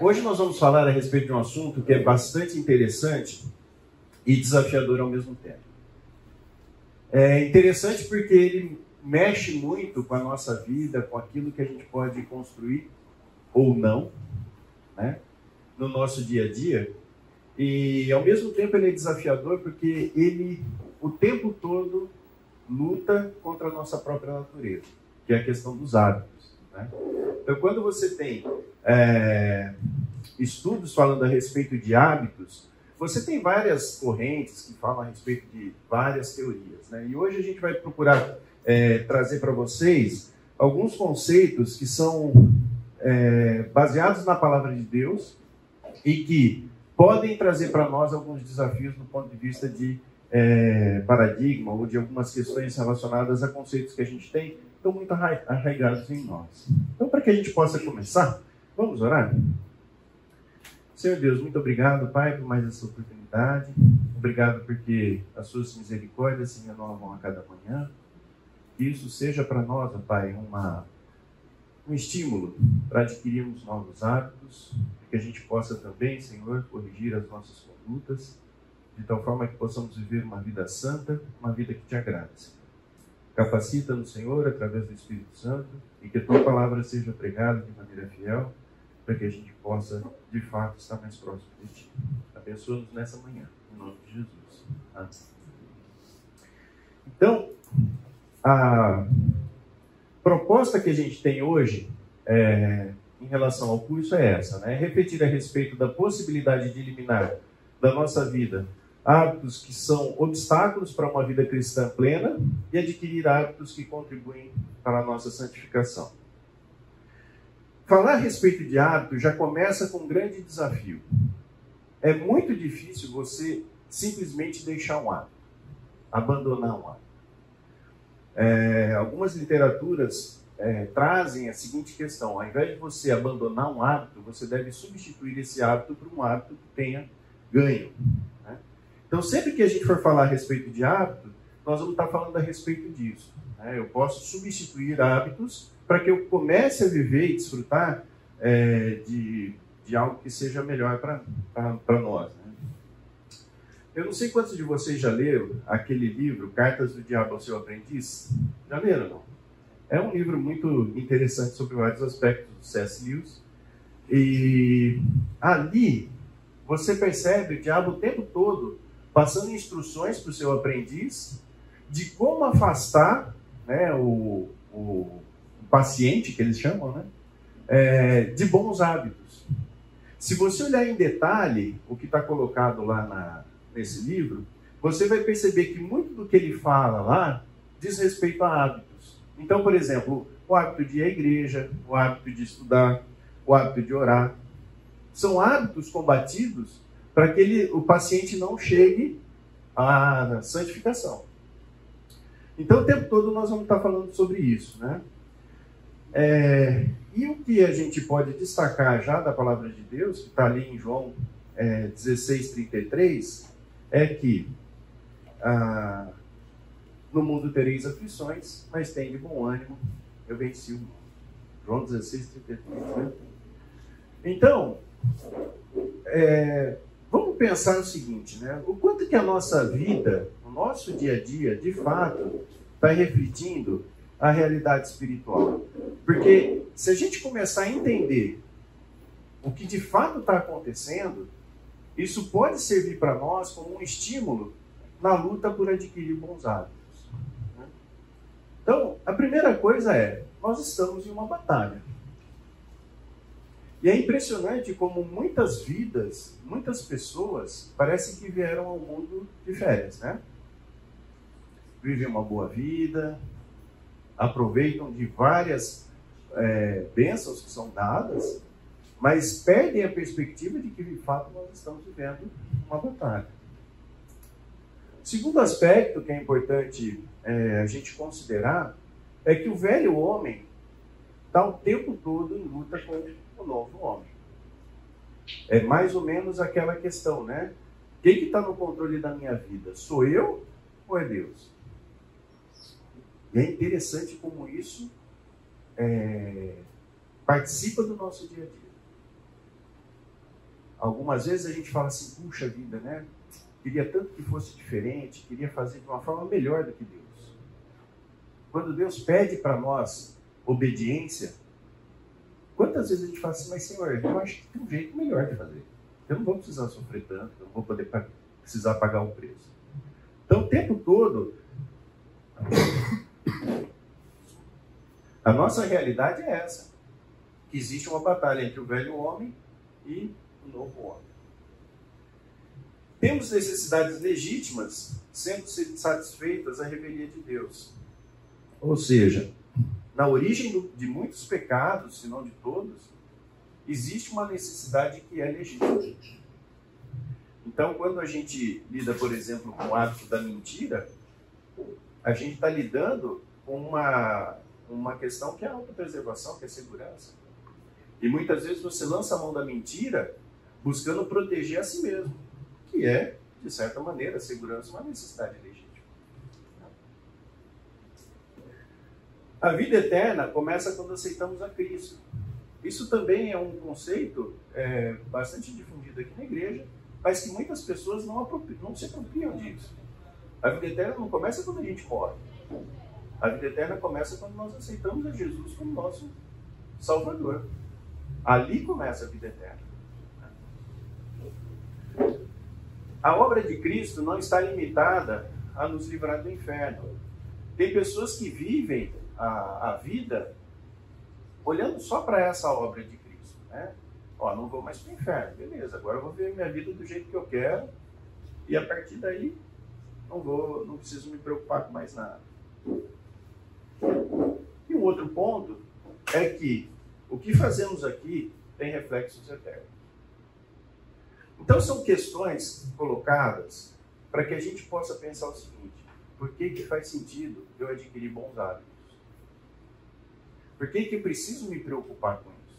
Hoje nós vamos falar a respeito de um assunto que é bastante interessante e desafiador ao mesmo tempo. É interessante porque ele mexe muito com a nossa vida, com aquilo que a gente pode construir ou não, né, no nosso dia a dia. E ao mesmo tempo ele é desafiador porque ele o tempo todo luta contra a nossa própria natureza, que é a questão dos hábitos. Né? Então, quando você tem é, estudos falando a respeito de hábitos, você tem várias correntes que falam a respeito de várias teorias. Né? E hoje a gente vai procurar é, trazer para vocês alguns conceitos que são é, baseados na palavra de Deus e que podem trazer para nós alguns desafios do ponto de vista de é, paradigma ou de algumas questões relacionadas a conceitos que a gente tem estão muito arraigados em nós. Então, para que a gente possa começar, vamos orar? Senhor Deus, muito obrigado, Pai, por mais essa oportunidade. Obrigado porque as suas misericórdias se renovam a cada manhã. Que isso seja para nós, Pai, uma, um estímulo para adquirirmos novos hábitos, que a gente possa também, Senhor, corrigir as nossas condutas, de tal forma que possamos viver uma vida santa, uma vida que te agrade. Capacita-nos, Senhor, através do Espírito Santo, e que a tua palavra seja pregada de maneira fiel, para que a gente possa, de fato, estar mais próximo de ti. Abençoa-nos nessa manhã, em nome de Jesus. Amém. Então, a proposta que a gente tem hoje é, em relação ao curso é essa, né? É refletir a respeito da possibilidade de eliminar da nossa vida hábitos que são obstáculos para uma vida cristã plena e adquirir hábitos que contribuem para a nossa santificação. Falar a respeito de hábitos já começa com um grande desafio. É muito difícil você simplesmente deixar um hábito, abandonar um hábito. É, algumas literaturas é, trazem a seguinte questão: ao invés de você abandonar um hábito, você deve substituir esse hábito por um hábito que tenha ganho. Né? Então, sempre que a gente for falar a respeito de hábito, nós vamos estar falando a respeito disso. Né? Eu posso substituir hábitos para que eu comece a viver e desfrutar é, de, de algo que seja melhor para nós. Né? Eu não sei quantos de vocês já leram aquele livro, Cartas do Diabo ao Seu Aprendiz. Já leram, não? É um livro muito interessante sobre vários aspectos do C.S. Lewis. E ali você percebe o diabo o tempo todo passando instruções para o seu aprendiz de como afastar né, o, o paciente, que eles chamam, né, é, de bons hábitos. Se você olhar em detalhe o que está colocado lá na, nesse livro, você vai perceber que muito do que ele fala lá diz respeito a hábitos. Então, por exemplo, o hábito de ir à igreja, o hábito de estudar, o hábito de orar, são hábitos combatidos para que ele, o paciente não chegue à santificação. Então, o tempo todo nós vamos estar falando sobre isso, né? É, e o que a gente pode destacar já da palavra de Deus, que está ali em João é, 16, 33, é que ah, no mundo tereis aflições, mas tem de bom ânimo, eu venci o mundo. João 16, 33, né? Então, é, vamos pensar o seguinte, né? O quanto que a nossa vida, o nosso dia a dia, de fato, está refletindo a realidade espiritual. Porque se a gente começar a entender o que de fato está acontecendo, isso pode servir para nós como um estímulo na luta por adquirir bons hábitos. Né? Então, a primeira coisa é: nós estamos em uma batalha. E é impressionante como muitas vidas, muitas pessoas, parecem que vieram ao mundo de férias, né? Vivem uma boa vida, aproveitam de várias é, bênçãos que são dadas, mas perdem a perspectiva de que de fato nós estamos vivendo uma batalha. Segundo aspecto que é importante é, a gente considerar é que o velho homem está o tempo todo em luta com o novo homem. É mais ou menos aquela questão, né? Quem que está no controle da minha vida? Sou eu ou é Deus? E é interessante como isso é, participa do nosso dia a dia. algumas vezes a gente fala assim, puxa vida, né? Queria tanto que fosse diferente, queria fazer de uma forma melhor do que Deus. Quando Deus pede para nós obediência, quantas vezes a gente fala assim, mas Senhor, eu acho que tem um jeito melhor de fazer. Eu não vou precisar sofrer tanto, eu não vou poder precisar pagar o preço. Então, o tempo todo, a nossa realidade é essa. Que existe uma batalha entre o velho homem e o novo homem. Temos necessidades legítimas sendo satisfeitas a revelia de Deus. Ou seja, na origem de muitos pecados, se não de todos, existe uma necessidade que é legítima. Então, quando a gente lida, por exemplo, com o hábito da mentira, a gente está lidando com uma, uma questão que é a autopreservação, que é a segurança. E muitas vezes você lança a mão da mentira buscando proteger a si mesmo, que é, de certa maneira, a segurança uma necessidade legítima. A vida eterna começa quando aceitamos a Cristo. Isso também é um conceito é, bastante difundido aqui na igreja, mas que muitas pessoas não, não se apropriam disso. A vida eterna não começa quando a gente morre. A vida eterna começa quando nós aceitamos a Jesus como nosso Salvador. Ali começa a vida eterna. A obra de Cristo não está limitada a nos livrar do inferno. Tem pessoas que vivem a, a vida olhando só para essa obra de Cristo. Né? Ó, não vou mais para o inferno, beleza, agora eu vou ver minha vida do jeito que eu quero e a partir daí não vou, não preciso me preocupar com mais nada. E um outro ponto é que o que fazemos aqui tem reflexos eternos. Então são questões colocadas para que a gente possa pensar o seguinte: por que, que faz sentido eu adquirir bons hábitos? Por que, que eu preciso me preocupar com isso?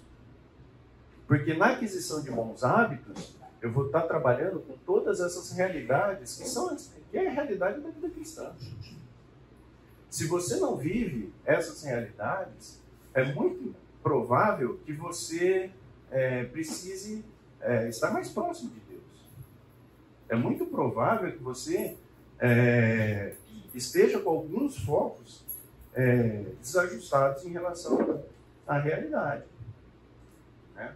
Porque na aquisição de bons hábitos, eu vou estar trabalhando com todas essas realidades que são que é a realidade da vida cristã. Se você não vive essas realidades, é muito provável que você é, precise é, estar mais próximo de Deus. É muito provável que você é, esteja com alguns focos é, desajustados em relação à realidade. Né?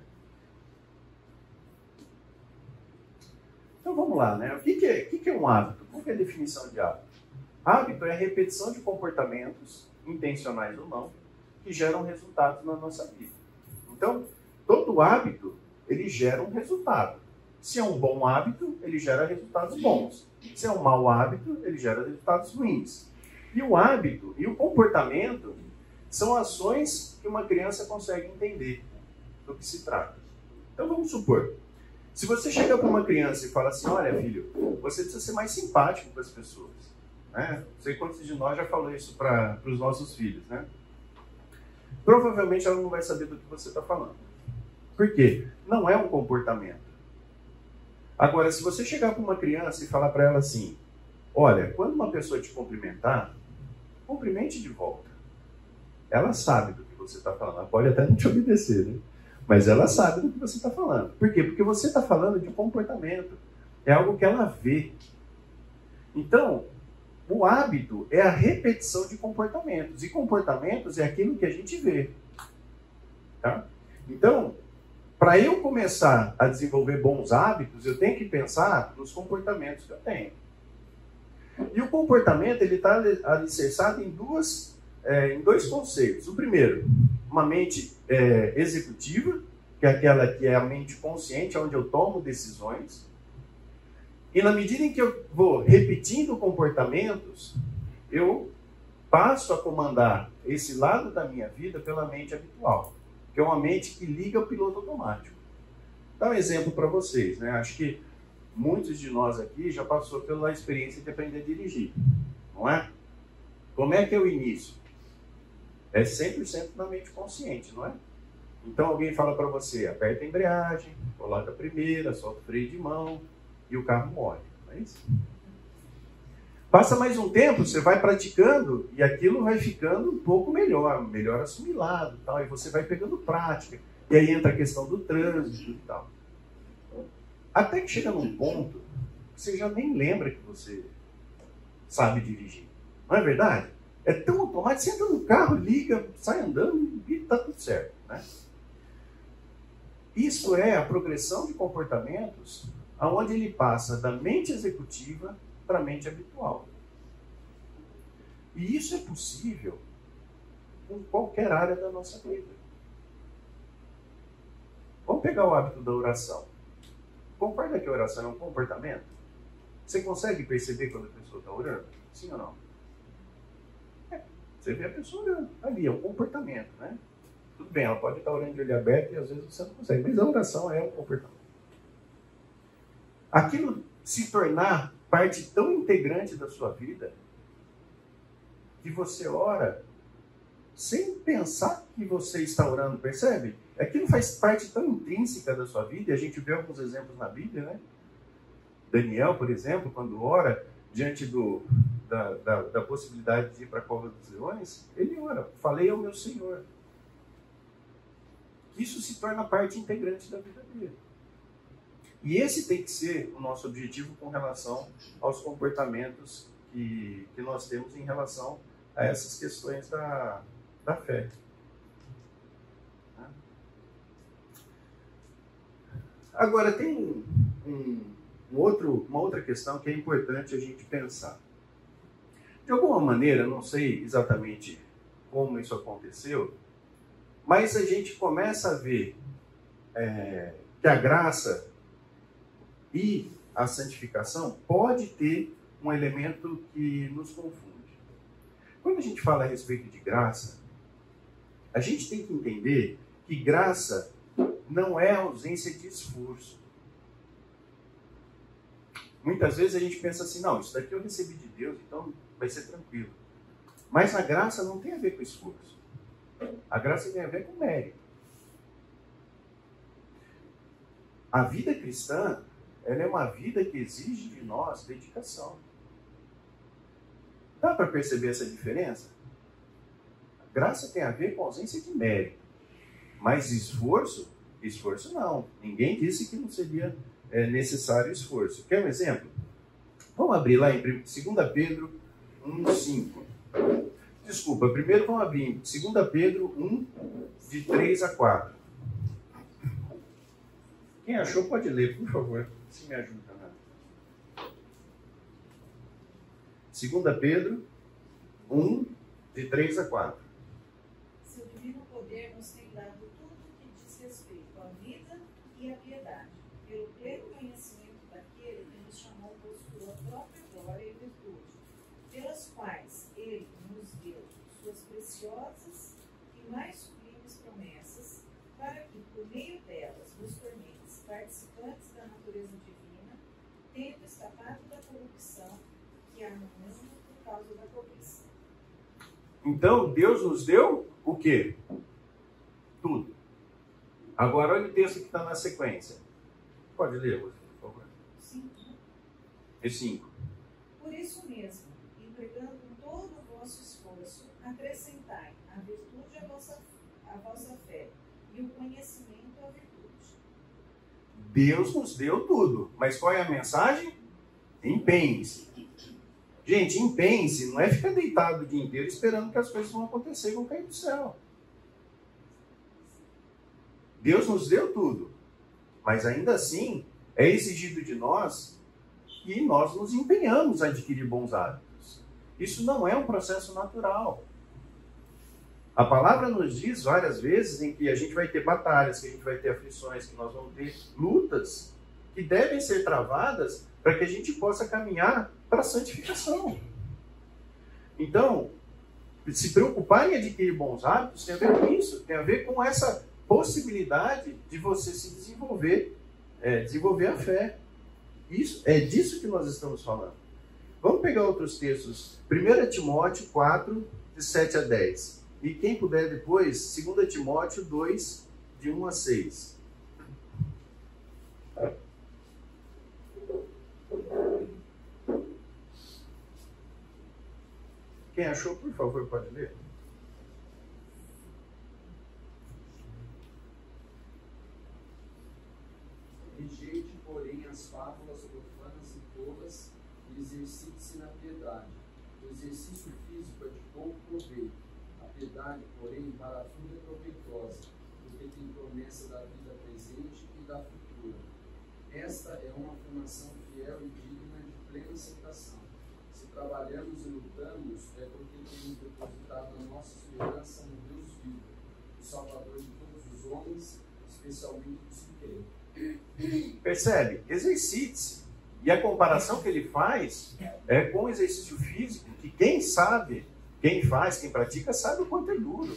Então vamos lá, né? O que, que, é, que, que é um hábito? Qual é a definição de hábito? Hábito é a repetição de comportamentos, intencionais ou não, que geram resultados na nossa vida. Então, todo hábito, ele gera um resultado. Se é um bom hábito, ele gera resultados bons. Se é um mau hábito, ele gera resultados ruins. E o hábito e o comportamento são ações que uma criança consegue entender do que se trata. Então vamos supor, se você chega para uma criança e fala assim, olha filho, você precisa ser mais simpático com as pessoas. Né? Não sei quantos de nós já falou isso para os nossos filhos, né? Provavelmente ela não vai saber do que você está falando. Por quê? Não é um comportamento. Agora, se você chegar para uma criança e falar para ela assim, olha, quando uma pessoa te cumprimentar, cumprimente de volta. Ela sabe do que você está falando. Ela pode até não te obedecer, né? Mas ela sabe do que você está falando. Por quê? Porque você está falando de comportamento. É algo que ela vê. Então, o hábito é a repetição de comportamentos. E comportamentos é aquilo que a gente vê. Tá? Então, para eu começar a desenvolver bons hábitos, eu tenho que pensar nos comportamentos que eu tenho. E o comportamento ele está alicerçado em duas, é, em dois conceitos. O primeiro, uma mente é, executiva, que é aquela que é a mente consciente, onde eu tomo decisões. E na medida em que eu vou repetindo comportamentos, eu passo a comandar esse lado da minha vida pela mente habitual, que é uma mente que liga o piloto automático. Dá um exemplo para vocês, né? Acho que muitos de nós aqui já passou pela experiência de aprender a dirigir, não é? Como é que é o início? É 100% na mente consciente, não é? Então alguém fala para você, aperta a embreagem, coloca a primeira, solta o freio de mão e o carro morre, não é isso? Passa mais um tempo, você vai praticando e aquilo vai ficando um pouco melhor, melhor assimilado, tal, e você vai pegando prática. E aí entra a questão do trânsito e tal. Até que chega num ponto que você já nem lembra que você sabe dirigir. Não é verdade? É tão automático, você entra no carro, liga, sai andando e está tudo certo. Né? Isso é a progressão de comportamentos aonde ele passa da mente executiva para a mente habitual. E isso é possível em qualquer área da nossa vida. Vamos pegar o hábito da oração. Concorda que a oração é um comportamento? Você consegue perceber quando a pessoa está orando? Sim ou não? É, você vê a pessoa orando. Ali é um comportamento, né? Tudo bem, ela pode estar orando de olho aberto e às vezes você não consegue, mas a oração é um comportamento. Aquilo se tornar parte tão integrante da sua vida que você ora sem pensar que você está orando, percebe? Aquilo faz parte tão intrínseca da sua vida, e a gente vê alguns exemplos na Bíblia, né? Daniel, por exemplo, quando ora diante do, da, da, da possibilidade de ir para a cova dos leões, ele ora, falei ao meu Senhor. Isso se torna parte integrante da vida dele. E esse tem que ser o nosso objetivo com relação aos comportamentos que, que nós temos em relação a essas questões da, da fé. Agora, tem um, um, outro, uma outra questão que é importante a gente pensar. De alguma maneira, não sei exatamente como isso aconteceu, mas a gente começa a ver é, que a graça e a santificação pode ter um elemento que nos confunde. Quando a gente fala a respeito de graça, a gente tem que entender que graça não é ausência de esforço. Muitas vezes a gente pensa assim, não, isso daqui eu recebi de Deus, então vai ser tranquilo. Mas a graça não tem a ver com esforço. A graça tem a ver com mérito. A vida cristã, ela é uma vida que exige de nós dedicação. Dá para perceber essa diferença? A graça tem a ver com ausência de mérito. Mas esforço, esforço não. Ninguém disse que não seria é, necessário esforço. Quer um exemplo? Vamos abrir lá em 2 Pedro 1,5. Desculpa, primeiro vamos abrir em 2 Pedro 1, de 3 a 4. Quem achou pode ler, por favor. Se me ajuda. 2 Pedro 1, de 3 a 4. Seu divino poder nos tem dado tudo o que diz respeito à vida e à piedade, pelo pleno conhecimento daquele que nos chamou por sua própria glória e virtude, pelas quais ele nos deu suas preciosas e mais sublimes promessas, para que, por meio delas, nos torneis participantes da natureza divina, tendo escapado da corrupção que há no mundo por causa da cobiça. Então, Deus nos deu o quê? Tudo. Agora, olha o texto que está na sequência. Pode ler, por favor. Sim. É 5. Por isso mesmo, empregando todo o vosso esforço, acrescentai a virtude à vossa, à vossa fé e o conhecimento à virtude. Deus nos deu tudo. Mas qual é a mensagem? Empenhe-se. Gente, empenhe-se, não é ficar deitado o dia inteiro esperando que as coisas vão acontecer e vão cair do céu. Deus nos deu tudo. Mas ainda assim, é exigido de nós que nós nos empenhamos a adquirir bons hábitos. Isso não é um processo natural. A palavra nos diz várias vezes em que a gente vai ter batalhas, que a gente vai ter aflições, que nós vamos ter lutas que devem ser travadas para que a gente possa caminhar para a santificação. Então, se preocupar em adquirir bons hábitos tem a ver com isso, tem a ver com essa possibilidade de você se desenvolver, é, desenvolver a fé. Isso é disso que nós estamos falando. Vamos pegar outros textos. 1 Timóteo 4, de 7 a 10. E quem puder depois, 2 Timóteo 2, de 1 a 6. Quem achou, por favor, pode ler. Rejeite, porém, as fábulas profanas e tolas e exercite-se na piedade. O exercício físico é de pouco proveito. A piedade, porém, para tudo é proveitosa, porque tem promessa da vida presente e da futura. Esta é uma afirmação fiel e digna de plena aceitação. Se lutamos, é porque temos depositado a nossa esperança no Deus vivo, o Salvador de todos os homens, especialmente dos que. Percebe? Exercite-se. E a comparação que ele faz é com o exercício físico, que quem sabe, quem faz, quem pratica, sabe o quanto é duro.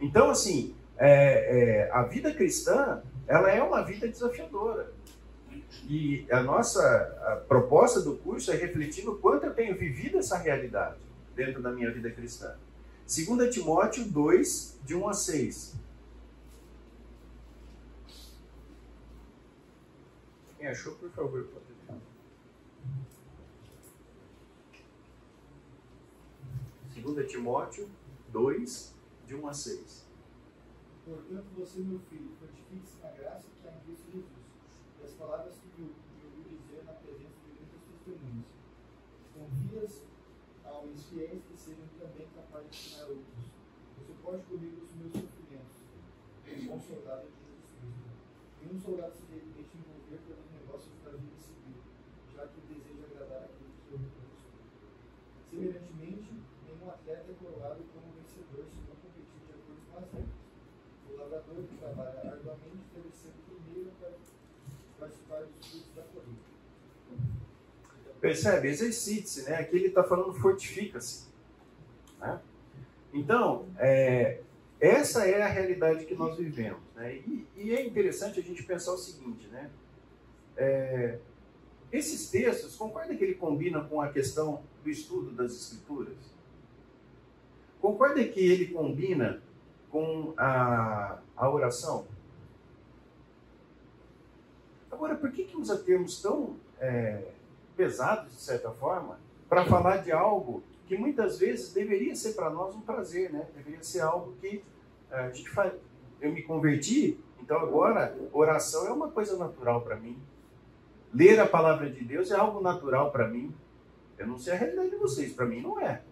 Então, assim, é, é, a vida cristã, ela é uma vida desafiadora. E a nossa a proposta do curso é refletir no quanto eu tenho vivido essa realidade dentro da minha vida cristã. 2 Timóteo 2, de 1 a 6. Quem achou, por favor, pode ler. 2 Timóteo 2, de 1 a 6. Portanto, você, meu filho, fortifique-se na graça que há em Cristo Jesus. E as palavras que me ouviu dizer na presença de muitas testemunhas. A homens fiéis que sejam também capazes de ensinar outros. Você pode comigo os meus sofrimentos. Um bom soldado de Jesus Cristo. Nenhum soldado se deixa envolver pelos negócios da vida civil, já que deseja agradar aquele que o reconheceu. Semelhantemente, nenhum atleta é coroado como vencedor se não competir de acordo com as regras. O lavrador que trabalha arduamente deve ser o primeiro para participar dos frutos da colheita. Percebe? Exercite-se, né? Aqui ele está falando fortifica-se. Né? Então, é, essa é a realidade que nós vivemos. Né? E, e, é interessante a gente pensar o seguinte, né? É, esses textos, concorda que ele combina com a questão do estudo das escrituras? Concorda que ele combina com a, a oração? Agora, por que, que usa termos tão é, pesados, de certa forma, para falar de algo que muitas vezes deveria ser para nós um prazer, né? Deveria ser algo que é, a gente faz. Eu me converti, então agora oração é uma coisa natural para mim. Ler a palavra de Deus é algo natural para mim. Eu não sei a realidade de vocês, para mim não é.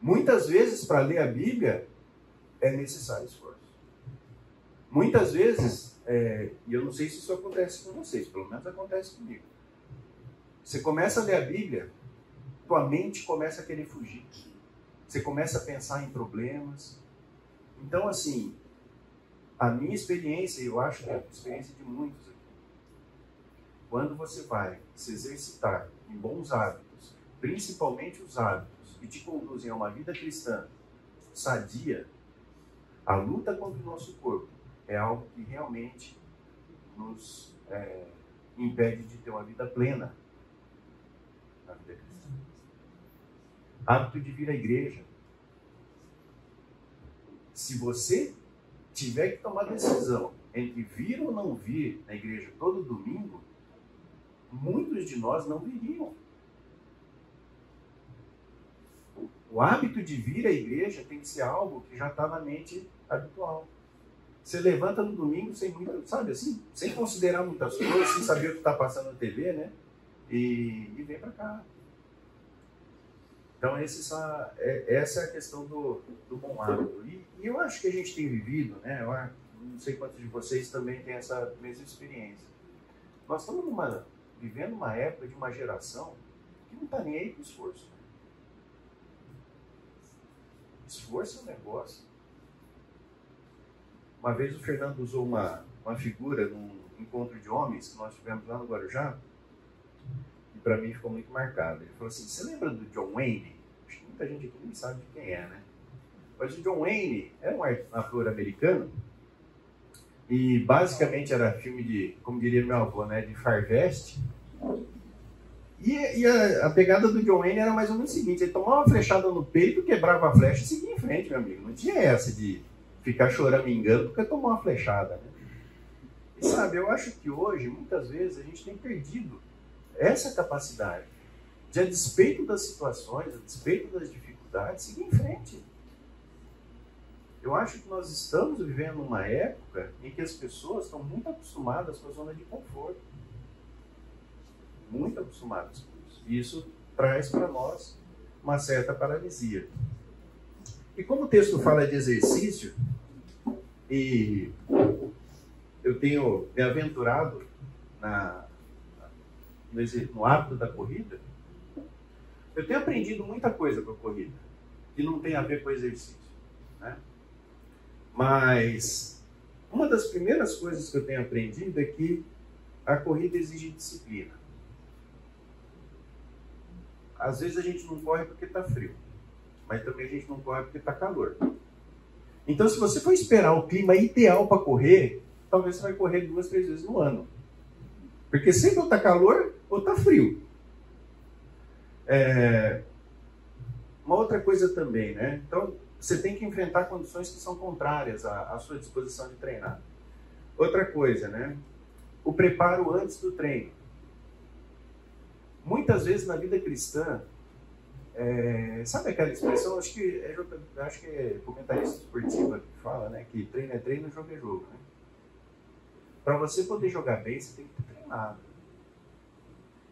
Muitas vezes, para ler a Bíblia, é necessário esforço. Muitas vezes, é, e eu não sei se isso acontece com vocês, pelo menos acontece comigo. Você começa a ler a Bíblia, tua mente começa a querer fugir. Você começa a pensar em problemas. Então, assim, a minha experiência, eu acho que é a experiência de muitos aqui, quando você vai se exercitar em bons hábitos, principalmente os hábitos que te conduzem a uma vida cristã sadia, a luta contra o nosso corpo é algo que realmente nos é, impede de ter uma vida plena na vida cristã. Hábito de vir à igreja. Se você tiver que tomar decisão entre vir ou não vir na igreja todo domingo, muitos de nós não viriam. O hábito de vir à igreja tem que ser algo que já está na mente habitual. Você levanta no domingo sem muito, sabe assim, sem considerar muitas coisas, sem saber o que está passando na TV, né? E, e vem para cá. Então é, essa é a questão do, do bom hábito. E, e, eu acho que a gente tem vivido, né? Eu não sei quantos de vocês também têm essa mesma experiência. Nós estamos numa, vivendo uma época de uma geração que não está nem aí com esforço. Esforço é um negócio. Uma vez o Fernando usou uma, uma figura num encontro de homens que nós tivemos lá no Guarujá, e para mim ficou muito marcado. Ele falou assim: Você lembra do John Wayne? Acho que muita gente aqui nem sabe de quem é, né? Mas o John Wayne era um ator americano e basicamente era filme de, como diria meu avô, né, de farveste. E, e a, a, pegada do John Wayne era mais ou menos o seguinte: ele tomava uma flechada no peito, quebrava a flecha e seguia em frente, meu amigo. Não tinha essa de ficar choramingando porque tomou uma flechada. Né? E sabe, eu acho que hoje, muitas vezes, a gente tem perdido essa capacidade de, a despeito das situações, a despeito das dificuldades, seguir em frente. Eu acho que nós estamos vivendo uma época em que as pessoas estão muito acostumadas com a zona de conforto. Muito acostumadas com isso. E isso traz para nós uma certa paralisia. E como o texto fala de exercício, e eu tenho me aventurado na, no, hábito da corrida, eu tenho aprendido muita coisa com a corrida, que não tem a ver com exercício. Né? Mas uma das primeiras coisas que eu tenho aprendido é que a corrida exige disciplina. Às vezes a gente não corre porque está frio, mas também a gente não corre porque está calor. Então, se você for esperar o clima ideal para correr, talvez você vai correr duas, três vezes no ano. Porque sempre está calor ou está frio. É... Uma outra coisa também, né? Então, você tem que enfrentar condições que são contrárias à, à sua disposição de treinar. Outra coisa, né? O preparo antes do treino. Muitas vezes na vida cristã, é, sabe aquela expressão? Acho que é, acho que é comentarista esportiva que fala, né? Que treino é treino, jogo é jogo. Né? Para você poder jogar bem, você tem que ter treinado.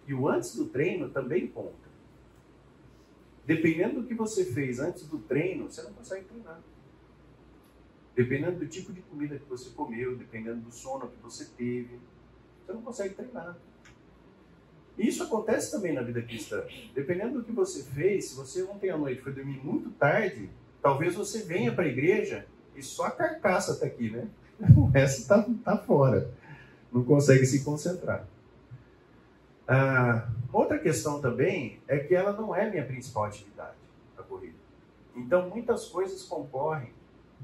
E o antes do treino também conta. Dependendo do que você fez antes do treino, você não consegue treinar. Dependendo do tipo de comida que você comeu, dependendo do sono que você teve, você não consegue treinar. E isso acontece também na vida cristã. Dependendo do que você fez, se você ontem à noite foi dormir muito tarde, talvez você venha para a igreja e só a carcaça está aqui, né? O resto está tá fora. Não consegue se concentrar. Ah, outra questão também é que ela não é minha principal atividade, a corrida. Então, muitas coisas concorrem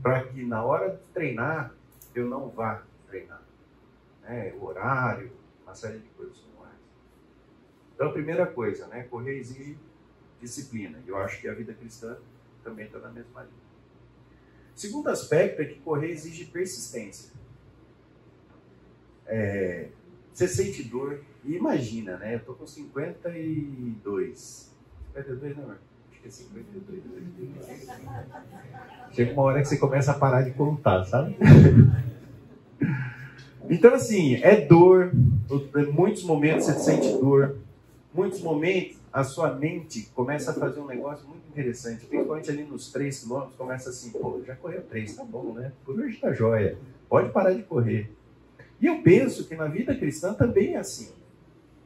para que na hora de treinar eu não vá treinar. Né? O horário, uma série de coisas. Então, a primeira coisa, né? Correr exige disciplina. Eu acho que a vida cristã também está na mesma linha. Segundo aspecto é que correr exige persistência. É, você sente dor e imagina, né? Eu tô com 52. 52 não, acho que é 52. Chega uma hora que você começa a parar de contar, sabe? Então, assim, é dor. Em muitos momentos você sente dor muitos momentos a sua mente começa a fazer um negócio muito interessante, principalmente ali nos 3 quilômetros, começa assim, pô, já correu 3, tá bom, né? Por hoje tá jóia, pode parar de correr. E eu penso que na vida cristã também é assim.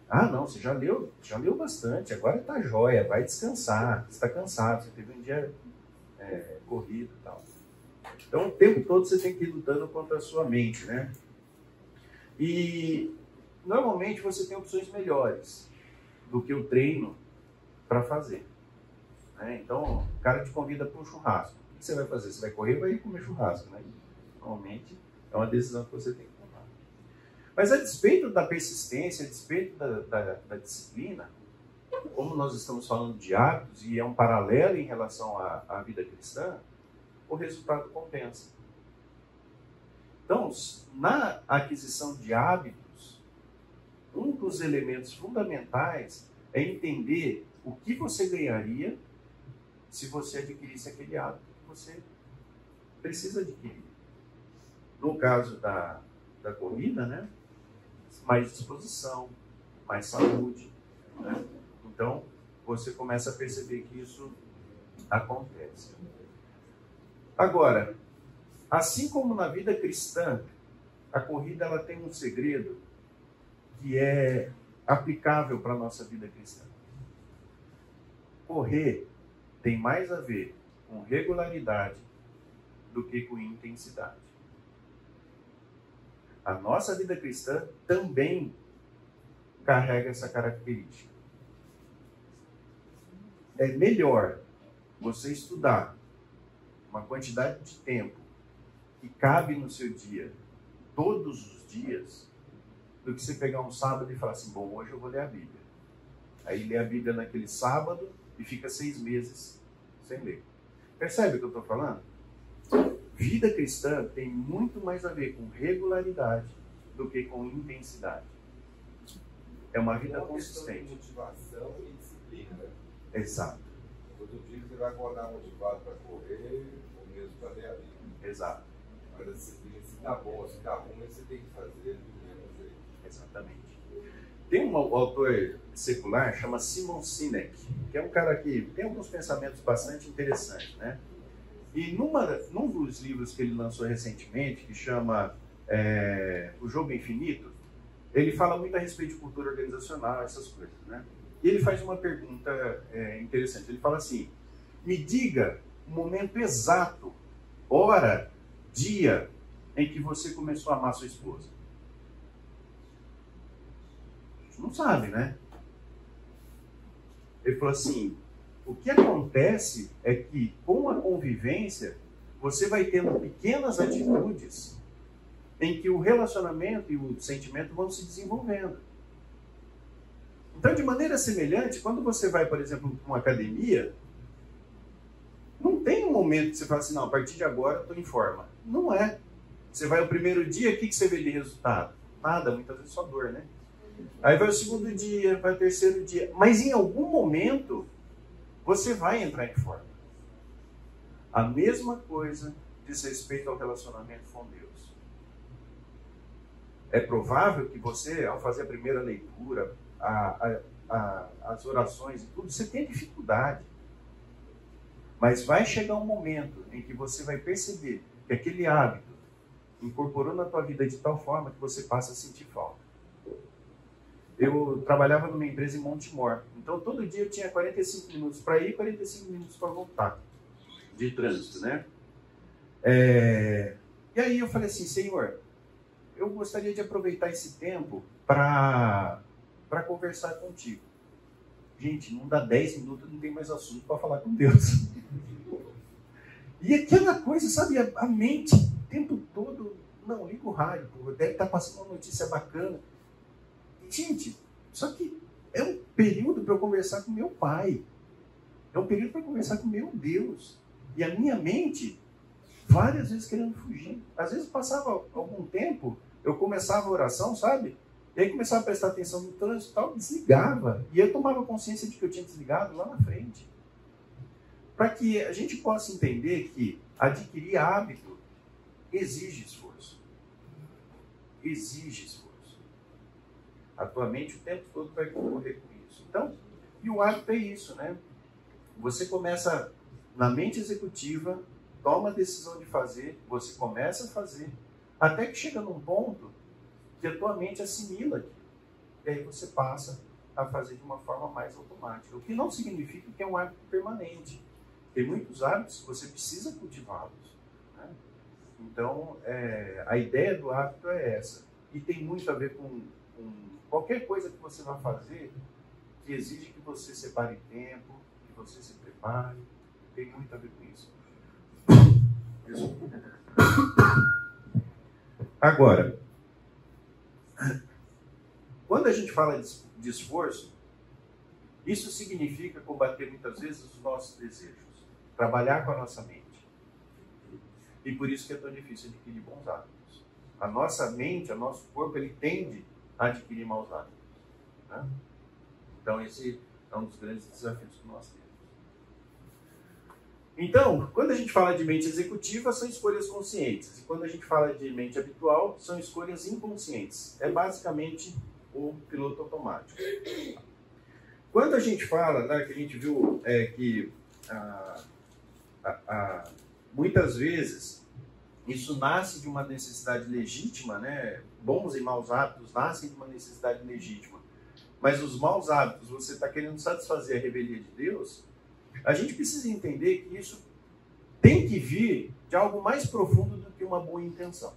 Ah, não, você já leu, já leu bastante, agora tá jóia, vai descansar, você está cansado, você teve um dia é, corrido e tal. Então, o tempo todo você tem que ir lutando contra a sua mente, né? E normalmente você tem opções melhores do que o treino para fazer. Né? Então, o cara te convida para um churrasco. O que você vai fazer? Você vai correr ou vai comer churrasco? Né? Normalmente, é uma decisão que você tem que. Mas a despeito da persistência, a despeito da, da, da disciplina, como nós estamos falando de hábitos e é um paralelo em relação à, à vida cristã, o resultado compensa. Então, na aquisição de hábitos, um dos elementos fundamentais é entender o que você ganharia se você adquirisse aquele hábito que você precisa adquirir. No caso da, da corrida, né? Mais disposição, mais saúde. Né? Então, você começa a perceber que isso acontece. Agora, assim como na vida cristã, a corrida ela tem um segredo que é aplicável para a nossa vida cristã. Correr tem mais a ver com regularidade do que com intensidade. A nossa vida cristã também carrega essa característica. É melhor você estudar uma quantidade de tempo que cabe no seu dia, todos os dias, do que você pegar um sábado e falar assim: bom, hoje eu vou ler a Bíblia. Aí lê a Bíblia naquele sábado e fica seis meses sem ler. Percebe o que eu estou falando? Vida cristã tem muito mais a ver com regularidade do que com intensidade. É uma vida é uma consistente. motivação e disciplina. Né? Exato. Todo dia você vai acordar motivado para correr ou mesmo para ler a Bíblia. Exato. Agora, se, se tá bom, se tá ruim, você tem que fazer do mesmo jeito. Exatamente. Tem um autor secular chama Simon Sinek, que é um cara que tem alguns pensamentos bastante interessantes, né? E numa, num dos livros que ele lançou recentemente, que chama é, O Jogo Infinito, ele fala muito a respeito de cultura organizacional, essas coisas, né? E ele faz uma pergunta é, interessante. Ele fala assim: me diga o momento exato, hora, dia em que você começou a amar sua esposa. A gente não sabe, né? Ele falou assim: o que acontece é que com a convivência você vai tendo pequenas atitudes em que o relacionamento e o sentimento vão se desenvolvendo. Então, de maneira semelhante, quando você vai, por exemplo, para uma academia, não tem um momento que você fala assim, não, a partir de agora estou em forma. Não é. Você vai o primeiro dia, o que, que você vê de resultado? Nada, muitas vezes só dor, né? Aí vai o segundo dia, vai o terceiro dia. Mas em algum momento, você vai entrar em forma. A mesma coisa diz respeito ao relacionamento com Deus. É provável que você, ao fazer a primeira leitura, a, a, a, as orações e tudo, você tenha dificuldade. Mas vai chegar um momento em que você vai perceber que aquele hábito incorporou na tua vida de tal forma que você passa a sentir falta. Eu trabalhava numa empresa em Montemor, então todo dia eu tinha 45 minutos para ir e 45 minutos para voltar de trânsito, né? É... E aí eu falei assim, Senhor, eu gostaria de aproveitar esse tempo para conversar contigo. Gente, não dá 10 minutos, não tem mais assunto para falar com Deus. E aquela coisa, sabe, a, a, mente o tempo todo, não, liga o rádio, deve estar tá passando uma notícia bacana. Só que é um período para eu conversar com meu pai. É um período para conversar com meu Deus. E a minha mente, várias vezes querendo fugir. Às vezes passava algum tempo, eu começava a oração, sabe? E aí começava a prestar atenção no trânsito e tal, desligava. E eu tomava consciência de que eu tinha desligado lá na frente. Para que a gente possa entender que adquirir hábito exige esforço. Exige esforço. A tua mente o tempo todo vai correr com isso. Então, e o hábito é isso, né? Você começa na mente executiva, toma a decisão de fazer, você começa a fazer, até que chega num ponto que a tua mente assimila aquilo. E aí você passa a fazer de uma forma mais automática. O que não significa que é um hábito permanente. Tem muitos hábitos que você precisa cultivá-los. Né? Então, é, a ideia do hábito é essa. E tem muito a ver com, com qualquer coisa que você vai fazer que exige que você separe tempo, que você se prepare. Tem muito a ver com isso. Agora, quando a gente fala de esforço, isso significa combater muitas vezes os nossos desejos, trabalhar com a nossa mente. E por isso que é tão difícil adquirir bons hábitos. A nossa mente, o nosso corpo, ele tende adquirir maus hábitos. Né? Então, esse é um dos grandes desafios que nós temos. Então, quando a gente fala de mente executiva, são escolhas conscientes. E quando a gente fala de mente habitual, são escolhas inconscientes. É basicamente o piloto automático. Quando a gente fala, né, que a gente viu é, que ah, muitas vezes isso nasce de uma necessidade legítima, né? Bons e maus hábitos nascem de uma necessidade legítima. Mas os maus hábitos, você está querendo satisfazer a revelia de Deus, a gente precisa entender que isso tem que vir de algo mais profundo do que uma boa intenção.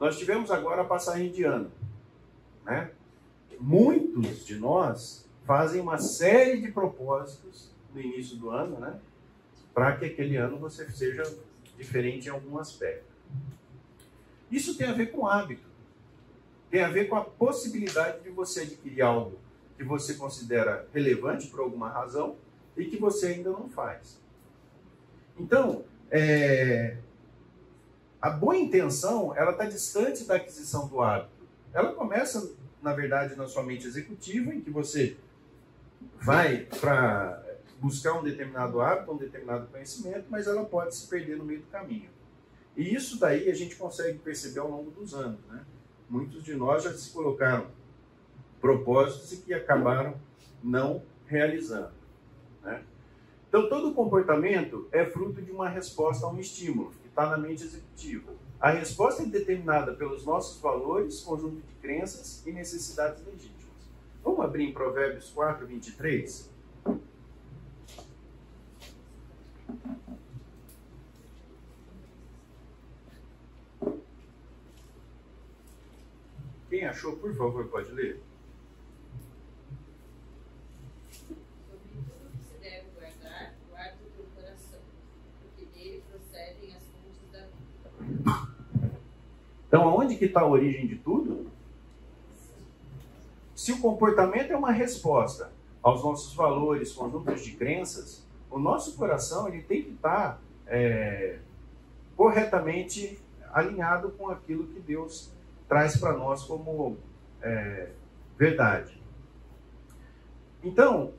Nós tivemos agora a passagem de ano. Né? Muitos de nós fazem uma série de propósitos no início do ano, né? para que aquele ano você seja diferente em algum aspecto. Isso tem a ver com hábito. Tem a ver com a possibilidade de você adquirir algo que você considera relevante por alguma razão e que você ainda não faz. Então, é, a boa intenção, ela está distante da aquisição do hábito. Ela começa, na verdade, na sua mente executiva, em que você vai para buscar um determinado hábito, um determinado conhecimento, mas ela pode se perder no meio do caminho. E isso daí a gente consegue perceber ao longo dos anos. Né? Muitos de nós já se colocaram propósitos e que acabaram não realizando. Né? Então, todo comportamento é fruto de uma resposta a um estímulo que está na mente executiva. A resposta é determinada pelos nossos valores, conjunto de crenças e necessidades legítimas. Vamos abrir em Provérbios 4, 23? Quem achou, por favor, pode ler. Sobre tudo que se deve guardar, guarda o teu coração, porque dele procedem as fontes da vida. Então, aonde que está a origem de tudo? Se o comportamento é uma resposta aos nossos valores, conjuntos de crenças, o nosso coração ele tem que estar é, corretamente alinhado com aquilo que Deus traz para nós como é, verdade. Então,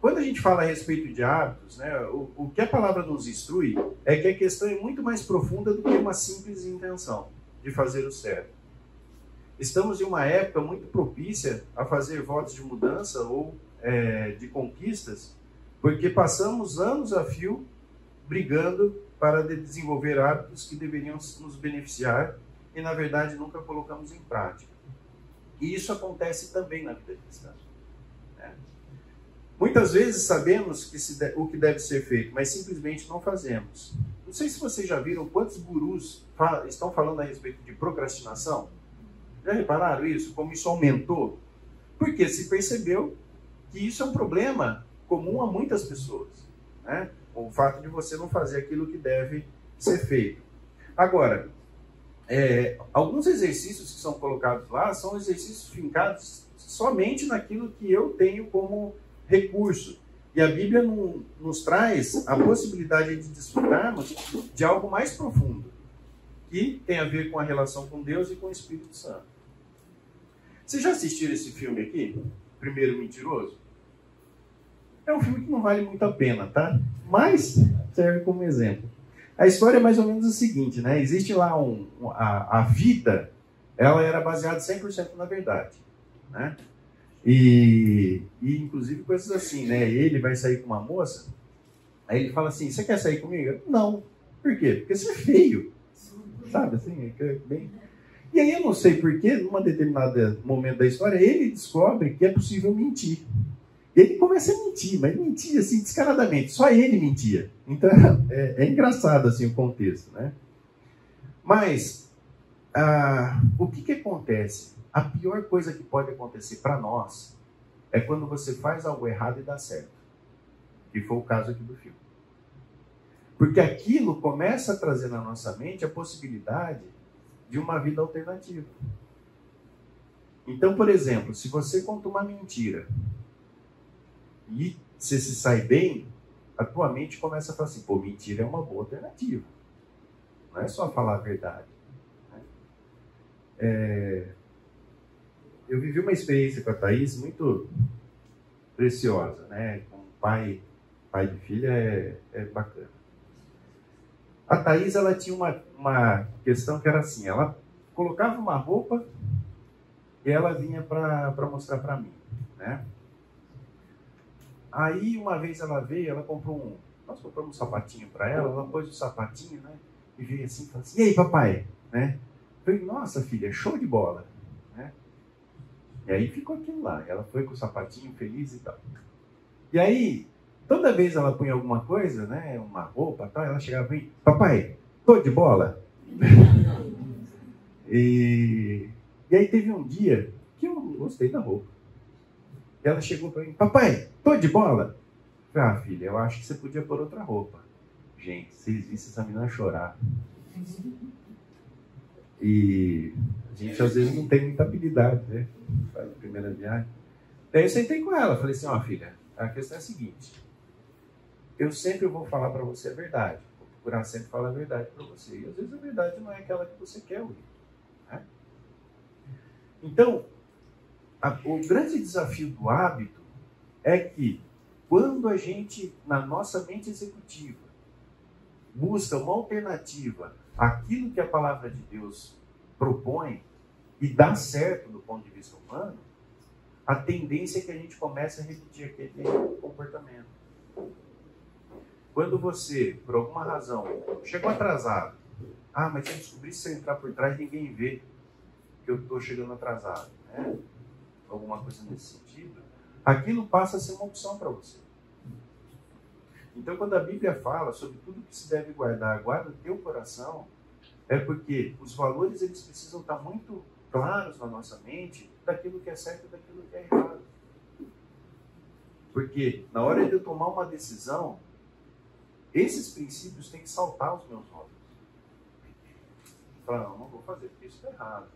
quando a gente fala a respeito de hábitos, né, o, o que a palavra nos instrui é que a questão é muito mais profunda do que uma simples intenção de fazer o certo. Estamos em uma época muito propícia a fazer votos de mudança ou é, de conquistas, porque passamos anos a fio brigando para desenvolver hábitos que deveriam nos beneficiar e, na verdade, nunca colocamos em prática. E isso acontece também na vida cristã. Né? Muitas vezes sabemos que de, o que deve ser feito, mas simplesmente não fazemos. Não sei se vocês já viram quantos gurus estão falando a respeito de procrastinação. Já repararam isso? Como isso aumentou? Porque se percebeu que isso é um problema comum a muitas pessoas. Né? O fato de você não fazer aquilo que deve ser feito. Agora, é, alguns exercícios que são colocados lá são exercícios fincados somente naquilo que eu tenho como recurso. E a Bíblia não, nos traz a possibilidade de desfrutarmos de algo mais profundo, que tem a ver com a relação com Deus e com o Espírito Santo. Vocês já assistiram esse filme aqui? Primeiro Mentiroso? É um filme que não vale muito a pena, tá? Mas serve como exemplo. A história é mais ou menos o seguinte, né? Existe lá um, a, a vida, ela era baseada 100% na verdade, né? E, e inclusive coisas assim, né? Ele vai sair com uma moça, aí ele fala assim, você quer sair comigo? Não. Por quê? Porque você é feio. Sabe assim? É bem... E aí eu não sei porquê, num determinado momento da história, ele descobre que é possível mentir. Ele começa a mentir, mas mentia assim descaradamente. Só ele mentia. Então é, é engraçado assim o contexto, né? Mas ah, o que, que acontece? A pior coisa que pode acontecer para nós é quando você faz algo errado e dá certo. Que foi o caso aqui do filme. Porque aquilo começa a trazer na nossa mente a possibilidade de uma vida alternativa. Então, por exemplo, se você conta uma mentira e você se sai bem, a tua mente começa a falar assim, pô, mentira é uma boa alternativa. Não é só falar a verdade. Né? É... Eu vivi uma experiência com a Thaís muito preciosa, né? Com pai, pai de filha é, é bacana. A Thaís, ela tinha uma, uma questão que era assim, ela colocava uma roupa e ela vinha para mostrar para mim, né? Aí uma vez ela veio, ela comprou um. Nós compramos um sapatinho para ela, ela pôs o sapatinho, né? E veio assim e falou assim: E aí, papai? Né? Falei: Nossa, filha, show de bola. Né? E aí ficou aquilo lá. Ela foi com o sapatinho feliz e tal. E aí, toda vez ela punha alguma coisa, né? Uma roupa tal, ela chegava e Papai, tô de bola? e, e aí teve um dia que eu gostei da roupa. Ela chegou para mim, papai, tô de bola? ah, filha, eu acho que você podia pôr outra roupa. Gente, vocês vissem essa menina chorar. E a gente às vezes não tem muita habilidade, né? Faz a primeira viagem. Daí eu sentei com ela, falei assim, ó oh, filha, a questão é a seguinte. Eu sempre vou falar para você a verdade. Vou procurar sempre falar a verdade para você. E às vezes a verdade não é aquela que você quer ouvir. Né? Então, a, o grande desafio do hábito é que quando a gente, na nossa mente executiva, busca uma alternativa àquilo que a palavra de Deus propõe e dá certo do ponto de vista humano, a tendência é que a gente comece a repetir aquele comportamento. Quando você, por alguma razão, chegou atrasado, ah, mas eu descobri se eu entrar por trás ninguém vê que eu estou chegando atrasado, né? Alguma coisa nesse sentido, aquilo passa a ser uma opção para você. Então, quando a Bíblia fala sobre tudo que se deve guardar, guarda o teu coração, é porque os valores eles precisam estar muito claros na nossa mente daquilo que é certo e daquilo que é errado. Porque na hora de eu tomar uma decisão, esses princípios têm que saltar aos meus olhos. Falar, não, não vou fazer, porque isso está errado.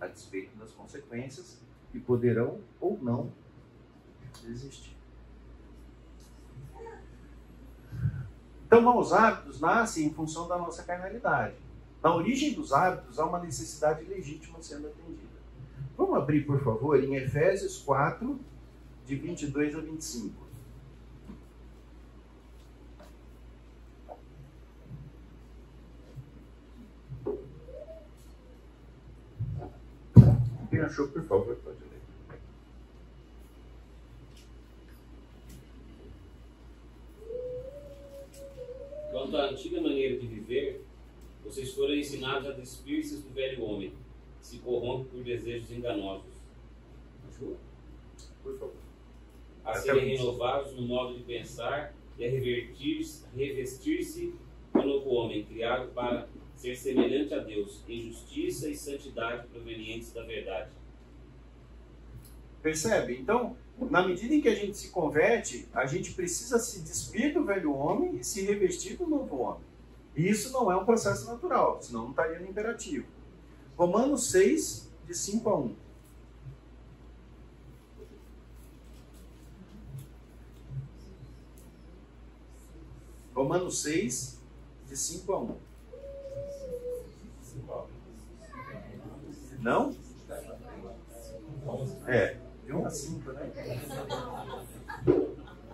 A despeito das consequências que poderão ou não existir. Então, maus hábitos nascem em função da nossa carnalidade. Na origem dos hábitos há uma necessidade legítima sendo atendida. Vamos abrir, por favor, em Efésios 4, de 22 a 25. Quem achou, por favor, pode ler. Quanto à antiga maneira de viver, vocês foram ensinados a despir-se do velho homem, que se corrompe por desejos enganosos. Por favor. A Até serem renovados no modo de pensar e a revestir-se do novo homem, criado para ser semelhante a Deus, em justiça e santidade provenientes da verdade. Percebe? Então, na medida em que a gente se converte, a gente precisa se despir do velho homem e se revestir do novo homem. E isso não é um processo natural, senão não estaria no imperativo. Romanos 6, de 5 a 1. Romanos 6, de 5 a 1. Não? É, de 1 a 5, né?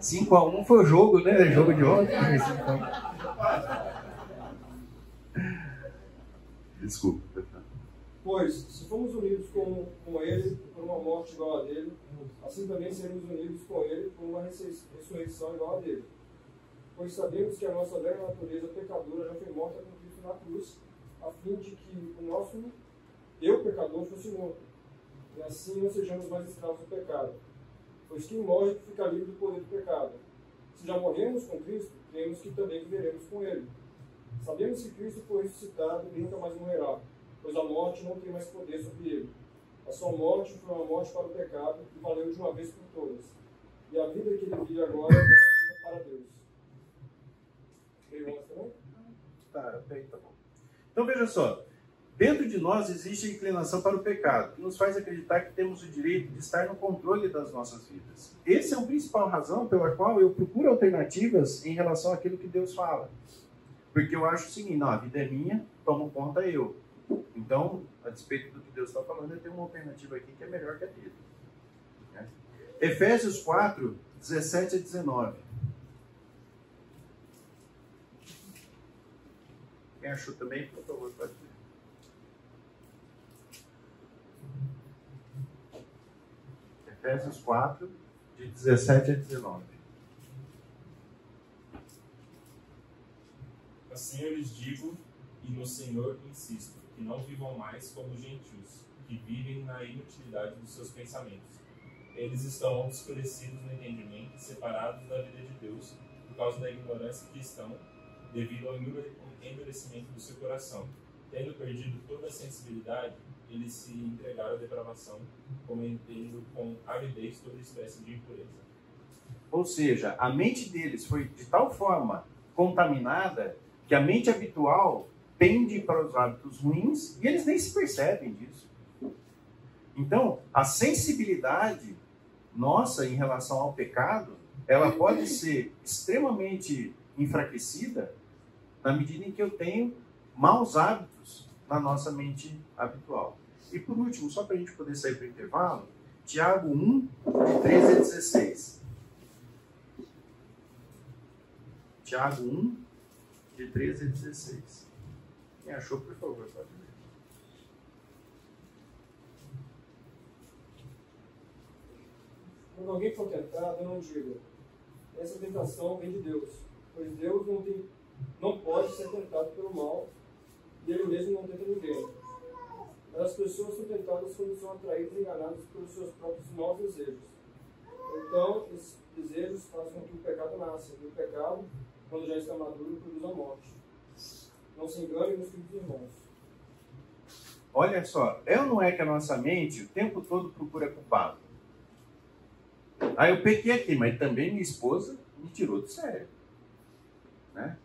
5 a 1 foi o jogo, né? Jogo de ontem. Desculpa. Pois, se fomos unidos com, com ele por uma morte igual a dele, assim também seremos unidos com ele por uma ressurrei- ressurreição igual a dele. Pois sabemos que a nossa velha natureza pecadora já foi morta com Cristo na cruz, a fim de que o nosso eu pecador fosse morto, e assim não sejamos mais escravos do pecado. Pois quem morre fica livre do poder do pecado. Se já morremos com Cristo, cremos que também viveremos com ele. Sabemos que Cristo foi ressuscitado e nunca mais morrerá, pois a morte não tem mais poder sobre ele. A sua morte foi uma morte para o pecado e valeu de uma vez por todas. E a vida que ele vive agora é uma vida para Deus. Também? Tá, aí tá bom. Então veja só, dentro de nós existe a inclinação para o pecado, que nos faz acreditar que temos o direito de estar no controle das nossas vidas. Essa é a principal razão pela qual eu procuro alternativas em relação àquilo que Deus fala. Porque eu acho o seguinte, não, a vida é minha, tomo conta eu. Então, a despeito do que Deus está falando, eu tenho uma alternativa aqui que é melhor que a dele. Né? Efésios 4, 17 a 19. Quem achou também, por favor, pode ler. Efésios 4, de 17 a 19. Assim eu lhes digo, e no Senhor insisto, que não vivam mais como gentios, que vivem na inutilidade dos seus pensamentos. Eles estão obscurecidos no entendimento separados da vida de Deus por causa da ignorância que estão, devido ao endure- endurecimento do seu coração. Tendo perdido toda a sensibilidade, eles se entregaram à depravação, cometendo com avidez toda espécie de impureza. Ou seja, a mente deles foi de tal forma contaminada que a mente habitual pende para os hábitos ruins e eles nem se percebem disso. Então, a sensibilidade nossa em relação ao pecado, ela pode ser extremamente enfraquecida na medida em que eu tenho maus hábitos na nossa mente habitual. E por último, só para a gente poder sair para o intervalo, Tiago 1, de 13 a 16. Tiago 1, de 13 a 16. Quem achou, por favor, pode ler. Quando alguém for tentado, não diga. Essa tentação vem de Deus, pois Deus não, tem, não pode ser tentado pelo mal, e Ele mesmo não tenta ninguém. As pessoas são tentadas quando são atraídas e enganadas pelos seus próprios maus desejos. Então, esses desejos fazem com que o pecado nasça, e o pecado, quando já está maduro, produz a morte. Não se engane, meus queridos irmãos. Olha só, é ou não é que a nossa mente o tempo todo procura culpado? Aí eu pequei aqui, mas também minha esposa me tirou do sério. Né?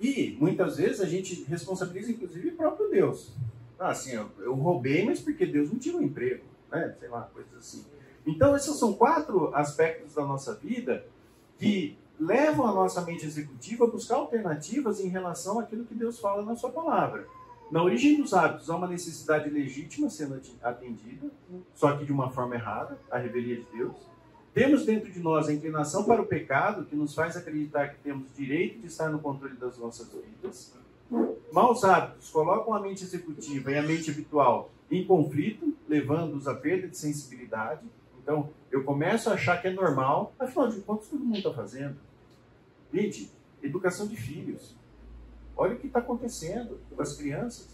E muitas vezes a gente responsabiliza inclusive o próprio Deus. Ah, assim, eu, eu roubei, mas porque Deus me tirou o emprego, né? Sei lá, coisas assim. Então, esses são quatro aspectos da nossa vida que levam a nossa mente executiva a buscar alternativas em relação àquilo que Deus fala na sua palavra. Na origem dos hábitos há uma necessidade legítima sendo atendida, só que de uma forma errada, a revelia de Deus. Temos dentro de nós a inclinação para o pecado, que nos faz acreditar que temos direito de estar no controle das nossas vidas. Maus hábitos colocam a mente executiva e a mente habitual em conflito, levando-os à perda de sensibilidade. Então, eu começo a achar que é normal, afinal de contas, todo mundo está fazendo. Gente, educação de filhos. Olha o que está acontecendo com as crianças.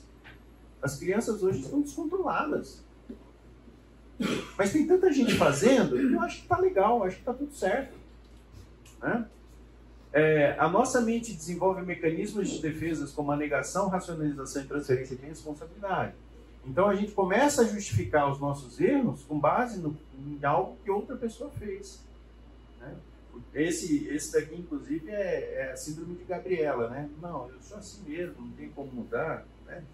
As crianças hoje estão descontroladas. Mas tem tanta gente fazendo, eu acho que está legal, acho que está tudo certo. Né? É, a nossa mente desenvolve mecanismos de defesas como a negação, racionalização e transferência de responsabilidade. Então a gente começa a justificar os nossos erros com base no, em algo que outra pessoa fez. Né? Esse, esse daqui, inclusive, é, é, a síndrome de Gabriela, né? Não, eu sou assim mesmo, não tem como mudar, né?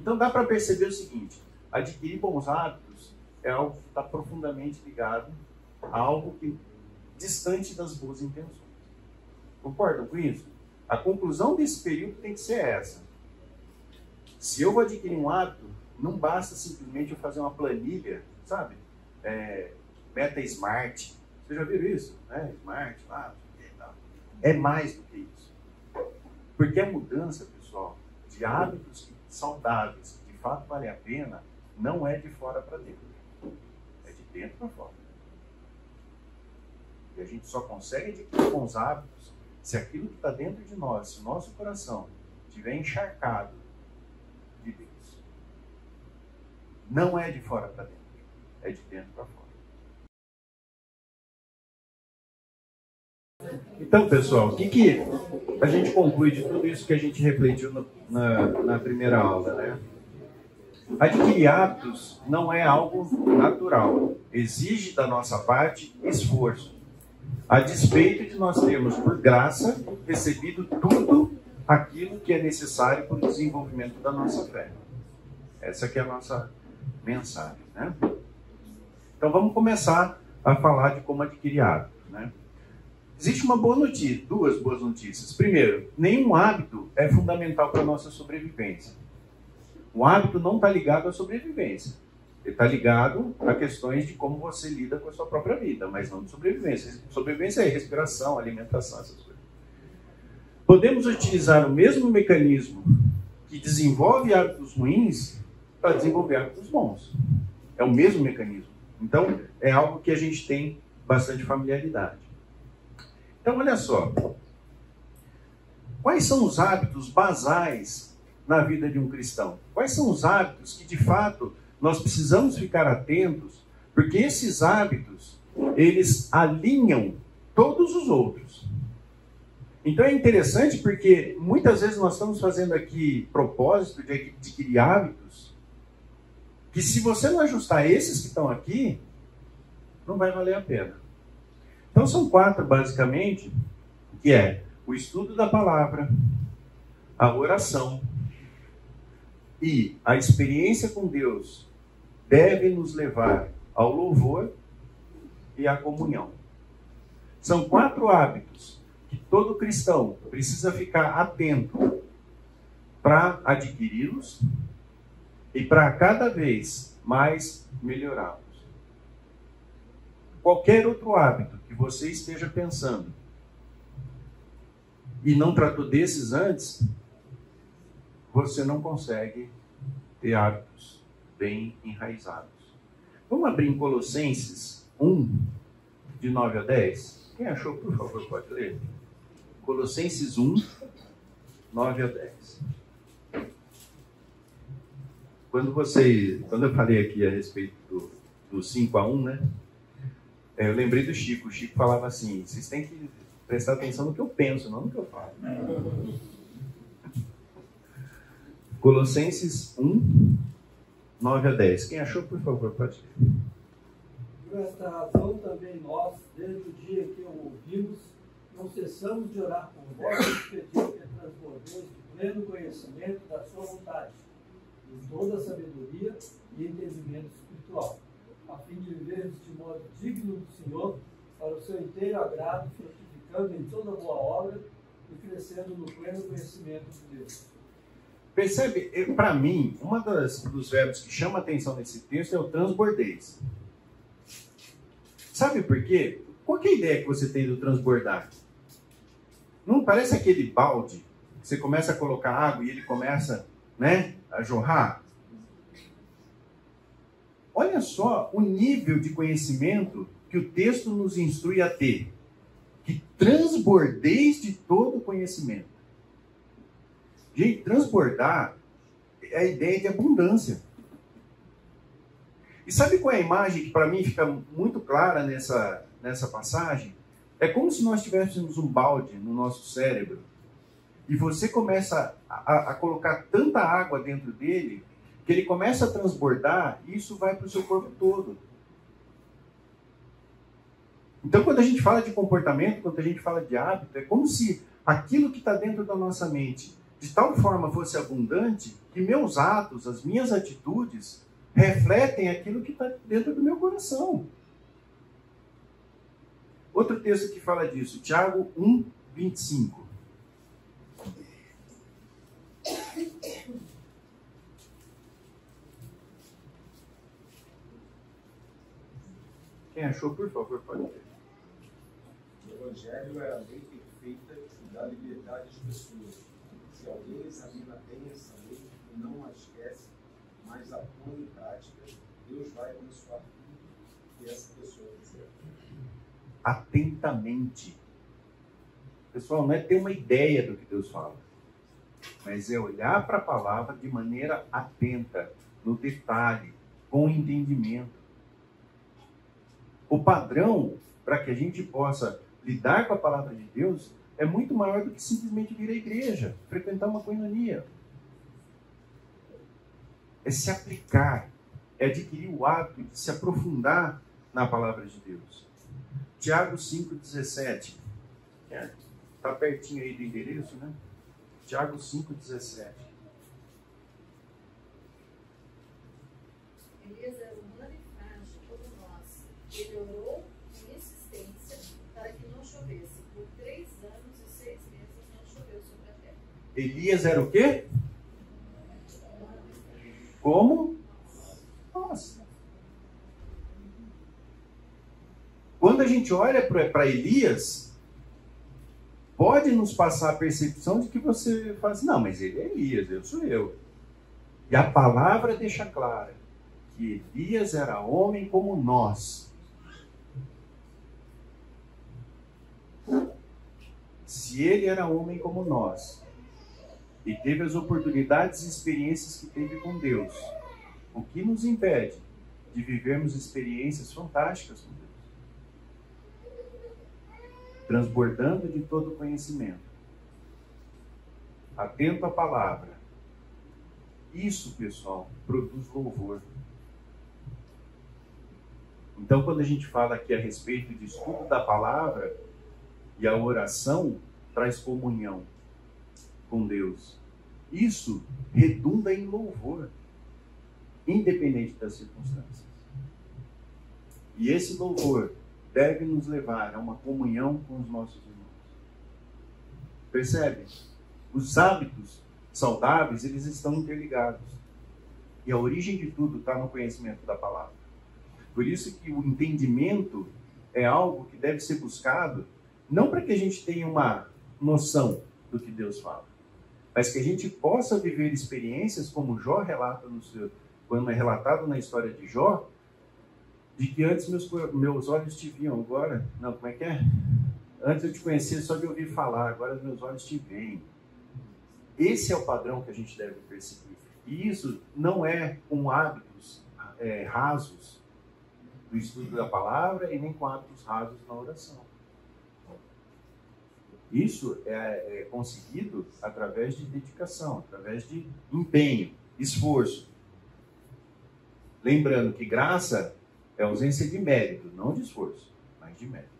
Então dá para perceber o seguinte: adquirir bons hábitos é algo que está profundamente ligado a algo que distante das boas intenções. Concordam com isso? A conclusão desse período tem que ser essa. Se eu vou adquirir um hábito, não basta simplesmente eu fazer uma planilha, sabe? É, meta Smart, vocês já viram isso? Né? Smart, lá, É mais do que isso. Porque a mudança, pessoal, de hábitos saudáveis, que de fato vale a pena, não é de fora para dentro. É de dentro para fora. E a gente só consegue adquirir bons hábitos se aquilo que está dentro de nós, se o nosso coração estiver encharcado de Deus. Não é de fora para dentro, é de dentro para fora. Então, pessoal, o que, que a gente conclui de tudo isso que a gente refletiu no, na, na primeira aula, né? Adquirir hábitos não é algo natural, exige da nossa parte esforço. A despeito de nós termos, por graça, recebido tudo aquilo que é necessário para o desenvolvimento da nossa fé. Essa é a nossa mensagem, né? Então vamos começar a falar de como adquirir hábitos, né? Existe uma boa notícia, duas boas notícias. Primeiro, nenhum hábito é fundamental para a nossa sobrevivência. O hábito não está ligado à sobrevivência. Está ligado a questões de como você lida com a sua própria vida, mas não de sobrevivência. Sobrevivência é respiração, alimentação, essas coisas. Podemos utilizar o mesmo mecanismo que desenvolve hábitos ruins para desenvolver hábitos bons. É o mesmo mecanismo. Então, é algo que a gente tem bastante familiaridade. Então, olha só. Quais são os hábitos basais na vida de um cristão? Quais são os hábitos que, de fato, nós precisamos ficar atentos, porque esses hábitos, eles alinham todos os outros. Então é interessante porque muitas vezes nós estamos fazendo aqui propósito de adquirir hábitos que se você não ajustar esses que estão aqui, não vai valer a pena. Então são quatro, basicamente, que é o estudo da palavra, a oração e a experiência com Deus deve nos levar ao louvor e à comunhão. São quatro hábitos que todo cristão precisa ficar atento para adquiri-los e para cada vez mais melhorá-los. Qualquer outro hábito que você esteja pensando e não tratou desses antes, você não consegue ter hábitos bem enraizados. Vamos abrir em Colossenses 1, de 9 a 10? Quem achou, por favor, pode ler. Colossenses 1, 9 a 10. Quando você, quando eu falei aqui a respeito do, do 5 a 1, né? é, Eu lembrei do Chico. O Chico falava assim: vocês têm que prestar atenção no que eu penso, não no que eu falo. Colossenses 1, 9 a 10. Quem achou, por favor, pode. Por esta razão também nós, desde o dia que o ouvimos, não cessamos de orar por vós e pedir que transbordeis de pleno conhecimento da sua vontade, em toda a sabedoria e entendimento espiritual, a fim de vivermos de modo digno do Senhor, para o seu inteiro agrado, frutificando em toda boa obra e crescendo no pleno conhecimento de Deus. Percebe? Para mim, um dos verbos que chama atenção nesse texto é o transbordeis. Sabe por quê? Qual é a ideia que você tem do transbordar? Não parece aquele balde que você começa a colocar água e ele começa né, a jorrar? Olha só o nível de conhecimento que o texto nos instrui a ter. Que transbordeis de todo conhecimento. Gente, transbordar é a ideia de abundância. E sabe qual é a imagem que para mim fica muito clara nessa, nessa passagem? É como se nós tivéssemos um balde no nosso cérebro e você começa a, a colocar tanta água dentro dele que ele começa a transbordar e isso vai para o seu corpo todo. Então, quando a gente fala de comportamento, quando a gente fala de hábito, é como se aquilo que está dentro da nossa mente de tal forma fosse abundante que meus atos, as minhas atitudes, refletem aquilo que está dentro do meu coração. Outro texto que fala disso, Tiago 1, 25. Quem achou, por favor, pode ler. O Evangelho é a lei perfeita que dá liberdade às pessoas. Se alguém examina bem essa lei e não a esquece, mas a põe em prática, Deus vai abençoar tudo que essa pessoa fizer. Atentamente. Pessoal, não é ter uma ideia do que Deus fala, mas é olhar para a palavra de maneira atenta, no detalhe, com entendimento. O padrão para que a gente possa lidar com a palavra de Deus é muito maior do que simplesmente vir à igreja, frequentar uma coinonia. É se aplicar, é adquirir o hábito de se aprofundar na palavra de Deus. Tiago 5,17. Está pertinho aí do endereço, né? Tiago 5,17. Elias nós. Ele orou Elias era o quê? Como? Nossa. Quando a gente olha para Elias, pode nos passar a percepção de que você fala assim, não, mas ele é Elias, eu sou eu. E a palavra deixa clara que Elias era homem como nós. Se ele era homem como nós e teve as oportunidades e experiências que teve com Deus, o que nos impede de vivermos experiências fantásticas com Deus? Transbordando de todo conhecimento. Atento à palavra. Isso, pessoal, produz louvor. Então, quando a gente fala aqui a respeito de estudo da palavra e a oração, traz comunhão com Deus. Isso redunda em louvor, independente das circunstâncias. E esse louvor deve nos levar a uma comunhão com os nossos irmãos. Percebe? Os hábitos saudáveis, eles estão interligados. E a origem de tudo está no conhecimento da palavra. Por isso que o entendimento é algo que deve ser buscado, não para que a gente tenha uma noção, do que Deus fala. Mas que a gente possa viver experiências como Jó relata no seu, quando é relatado na história de Jó, de que antes meus, meus olhos te viam, agora, não, como é que é? Antes eu te conhecia só de ouvir falar, agora meus olhos te veem. Esse é o padrão que a gente deve perseguir. E isso não é com hábitos é, rasos do estudo da palavra e nem com hábitos rasos na oração. Isso é, é conseguido através de dedicação, através de empenho, esforço. Lembrando que graça é ausência de mérito, não de esforço, mas de mérito.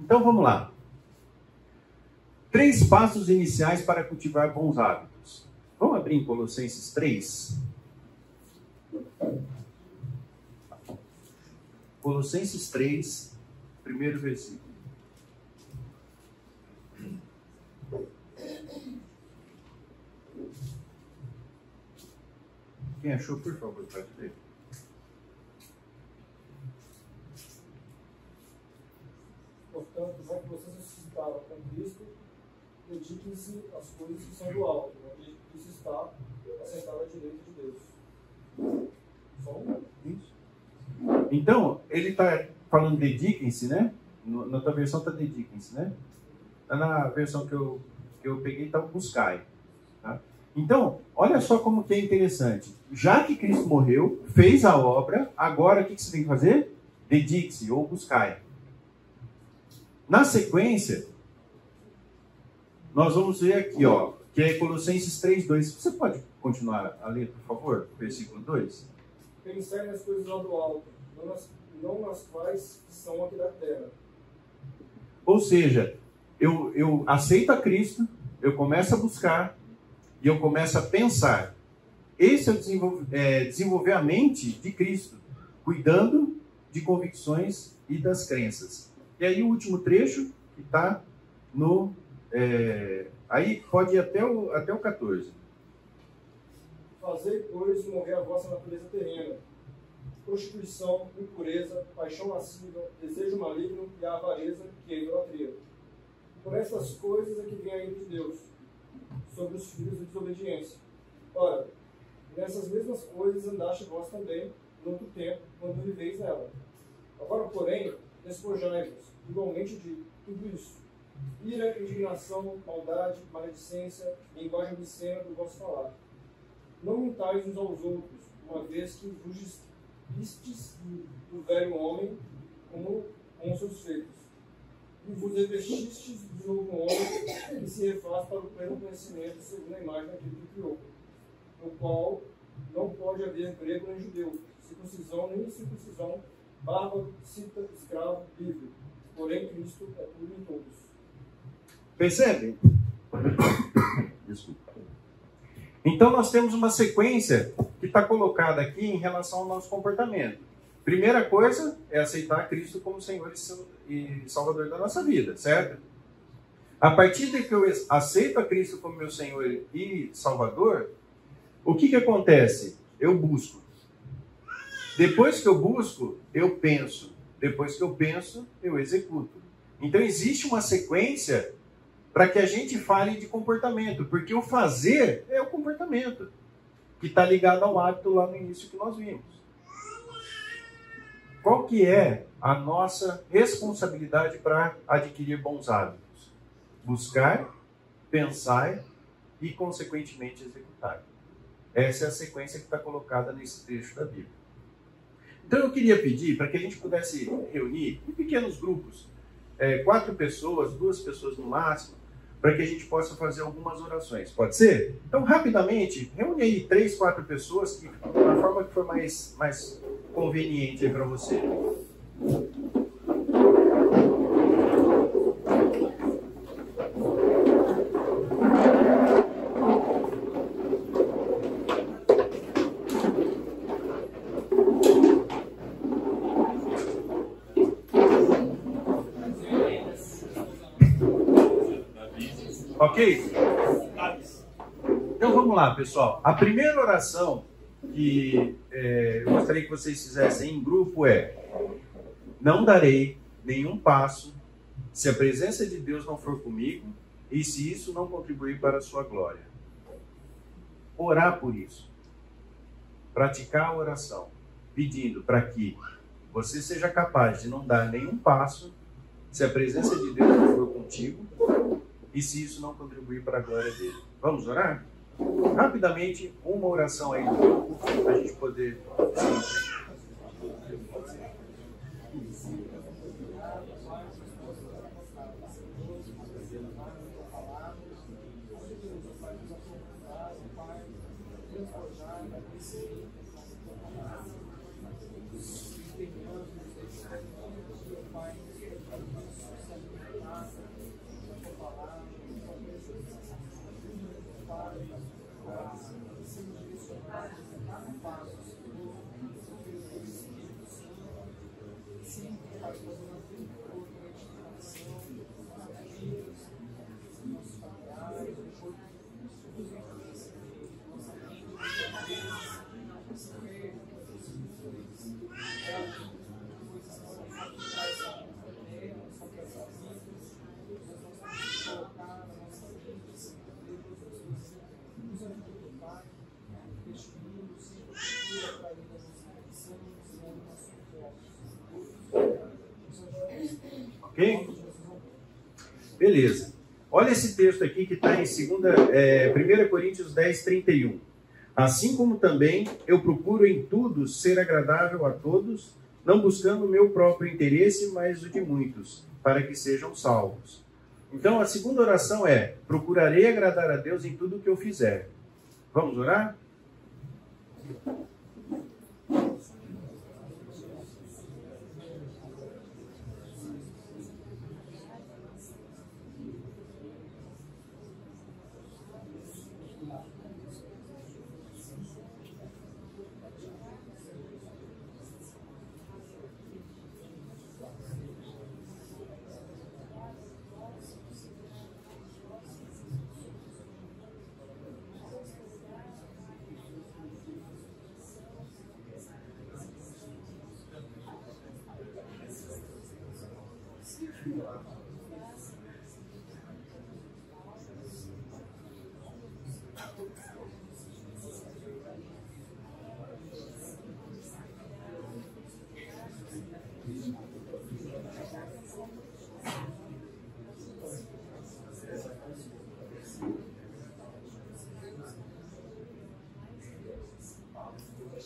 Então vamos lá. Três passos iniciais para cultivar bons hábitos. Vamos abrir em Colossenses 3. Colossenses 3, primeiro versículo. Quem achou, por favor, pode ler. Portanto, já que vocês ressuscitaram com Cristo, dediquem-se às coisas que são do alto, onde Cristo está assentado à direita de Deus. Só Isso. Então, ele está falando dediquem-se, né? Na tua versão está dediquem-se, né? Na versão que eu, que eu peguei está buscai. Tá? Então, olha só como que é interessante. Já que Cristo morreu, fez a obra, agora o que, que você tem que fazer? Dedique-se ou buscai. Na sequência, nós vamos ver aqui, ó, que é Colossenses 3:2. Você pode continuar a ler, por favor, versículo 2? Pensar nas coisas lá do alto, não nas, não nas quais são aqui da terra. Ou seja, eu, eu aceito a Cristo, eu começo a buscar e eu começo a pensar. Esse é o desenvolver, é, desenvolver a mente de Cristo, cuidando de convicções e das crenças. E aí o último trecho, que está no. É, aí pode ir até o, até o 14. Fazei, pois, morrer a vossa natureza terrena. Prostituição, impureza, paixão lasciva, desejo maligno e a avareza, que é a idolatria. Por estas coisas é que vem a ira de Deus, sobre os filhos da desobediência. Ora, nessas mesmas coisas andaste vós também, no outro tempo, quando viveis nela. Agora, porém, despojai-vos, igualmente de tudo isso. Ira, indignação, maldade, maledicência, linguagem obscena do vosso falar. Não mintais uns aos outros, uma vez que vos vistes do velho homem como com seus feitos. E vos revestistes do novo homem que se refaz para o pleno conhecimento segundo a imagem daquele que criou, no qual não pode haver grego nem judeu, circuncisão nem incircuncisão, bárbaro, cita, escravo, livre. Porém, Cristo é tudo em todos. Percebe? Desculpa. Então, nós temos uma sequência que está colocada aqui em relação ao nosso comportamento. Primeira coisa é aceitar Cristo como Senhor e Salvador da nossa vida, certo? A partir de que eu aceito a Cristo como meu Senhor e Salvador, o que, que acontece? Eu busco. Depois que eu busco, eu penso. Depois que eu penso, eu executo. Então existe uma sequência para que a gente fale de comportamento, porque o fazer é o comportamento, que está ligado ao hábito lá no início que nós vimos. Qual que é a nossa responsabilidade para adquirir bons hábitos? Buscar, pensar e, consequentemente, executar. Essa é a sequência que está colocada nesse trecho da Bíblia. Então eu queria pedir para que a gente pudesse reunir em pequenos grupos, é, quatro pessoas, duas pessoas no máximo, para que a gente possa fazer algumas orações. Pode ser? Então, rapidamente, reúne aí três, quatro pessoas, que, da forma que for mais, mais conveniente para você. Ok? Então vamos lá, pessoal. A primeira oração que é, eu gostaria que vocês fizessem em grupo é: Não darei nenhum passo se a presença de Deus não for comigo e se isso não contribuir para a sua glória. Orar por isso. Praticar a oração, pedindo para que você seja capaz de não dar nenhum passo se a presença de Deus não for contigo e se isso não contribuir para a glória dele. Vamos orar? Rapidamente, uma oração aí do grupo, para a gente poder Beleza. Olha esse texto aqui que está em segunda, é, 1 Coríntios 10, 31. Assim como também eu procuro em tudo ser agradável a todos, não buscando o meu próprio interesse, mas o de muitos, para que sejam salvos. Então a segunda oração é: procurarei agradar a Deus em tudo o que eu fizer. Vamos orar?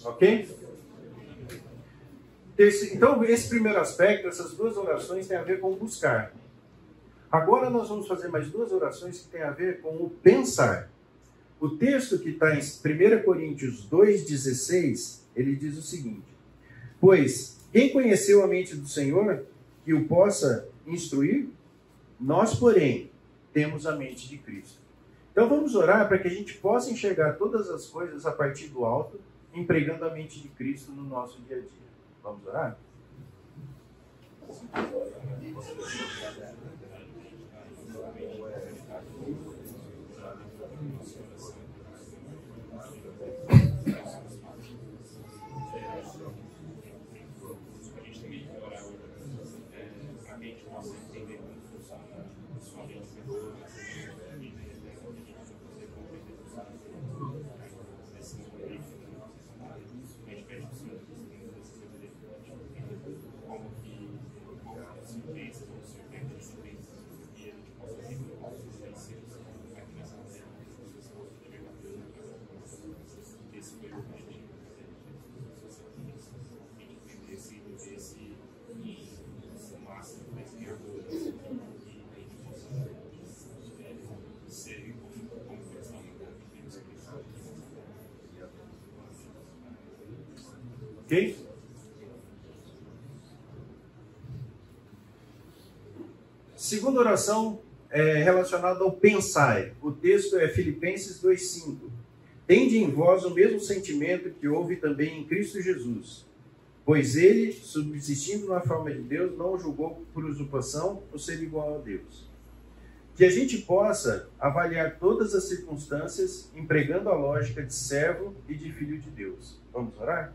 Ok? Então, esse primeiro aspecto, essas duas orações têm a ver com buscar. Agora nós vamos fazer mais duas orações que têm a ver com o pensar. O texto que está em 1 Coríntios 2,16, ele diz o seguinte: Pois quem conheceu a mente do Senhor que o possa instruir? Nós, porém, temos a mente de Cristo. Então vamos orar para que a gente possa enxergar todas as coisas a partir do alto empregando a mente de Cristo no nosso dia a dia. Vamos orar? Ok? Segunda oração é relacionada ao pensar. O texto é Filipenses 2,5. Tende em vós o mesmo sentimento que houve também em Cristo Jesus. Pois ele, subsistindo na forma de Deus, não julgou por usurpação o ser igual a Deus. Que a gente possa avaliar todas as circunstâncias empregando a lógica de servo e de filho de Deus. Vamos orar?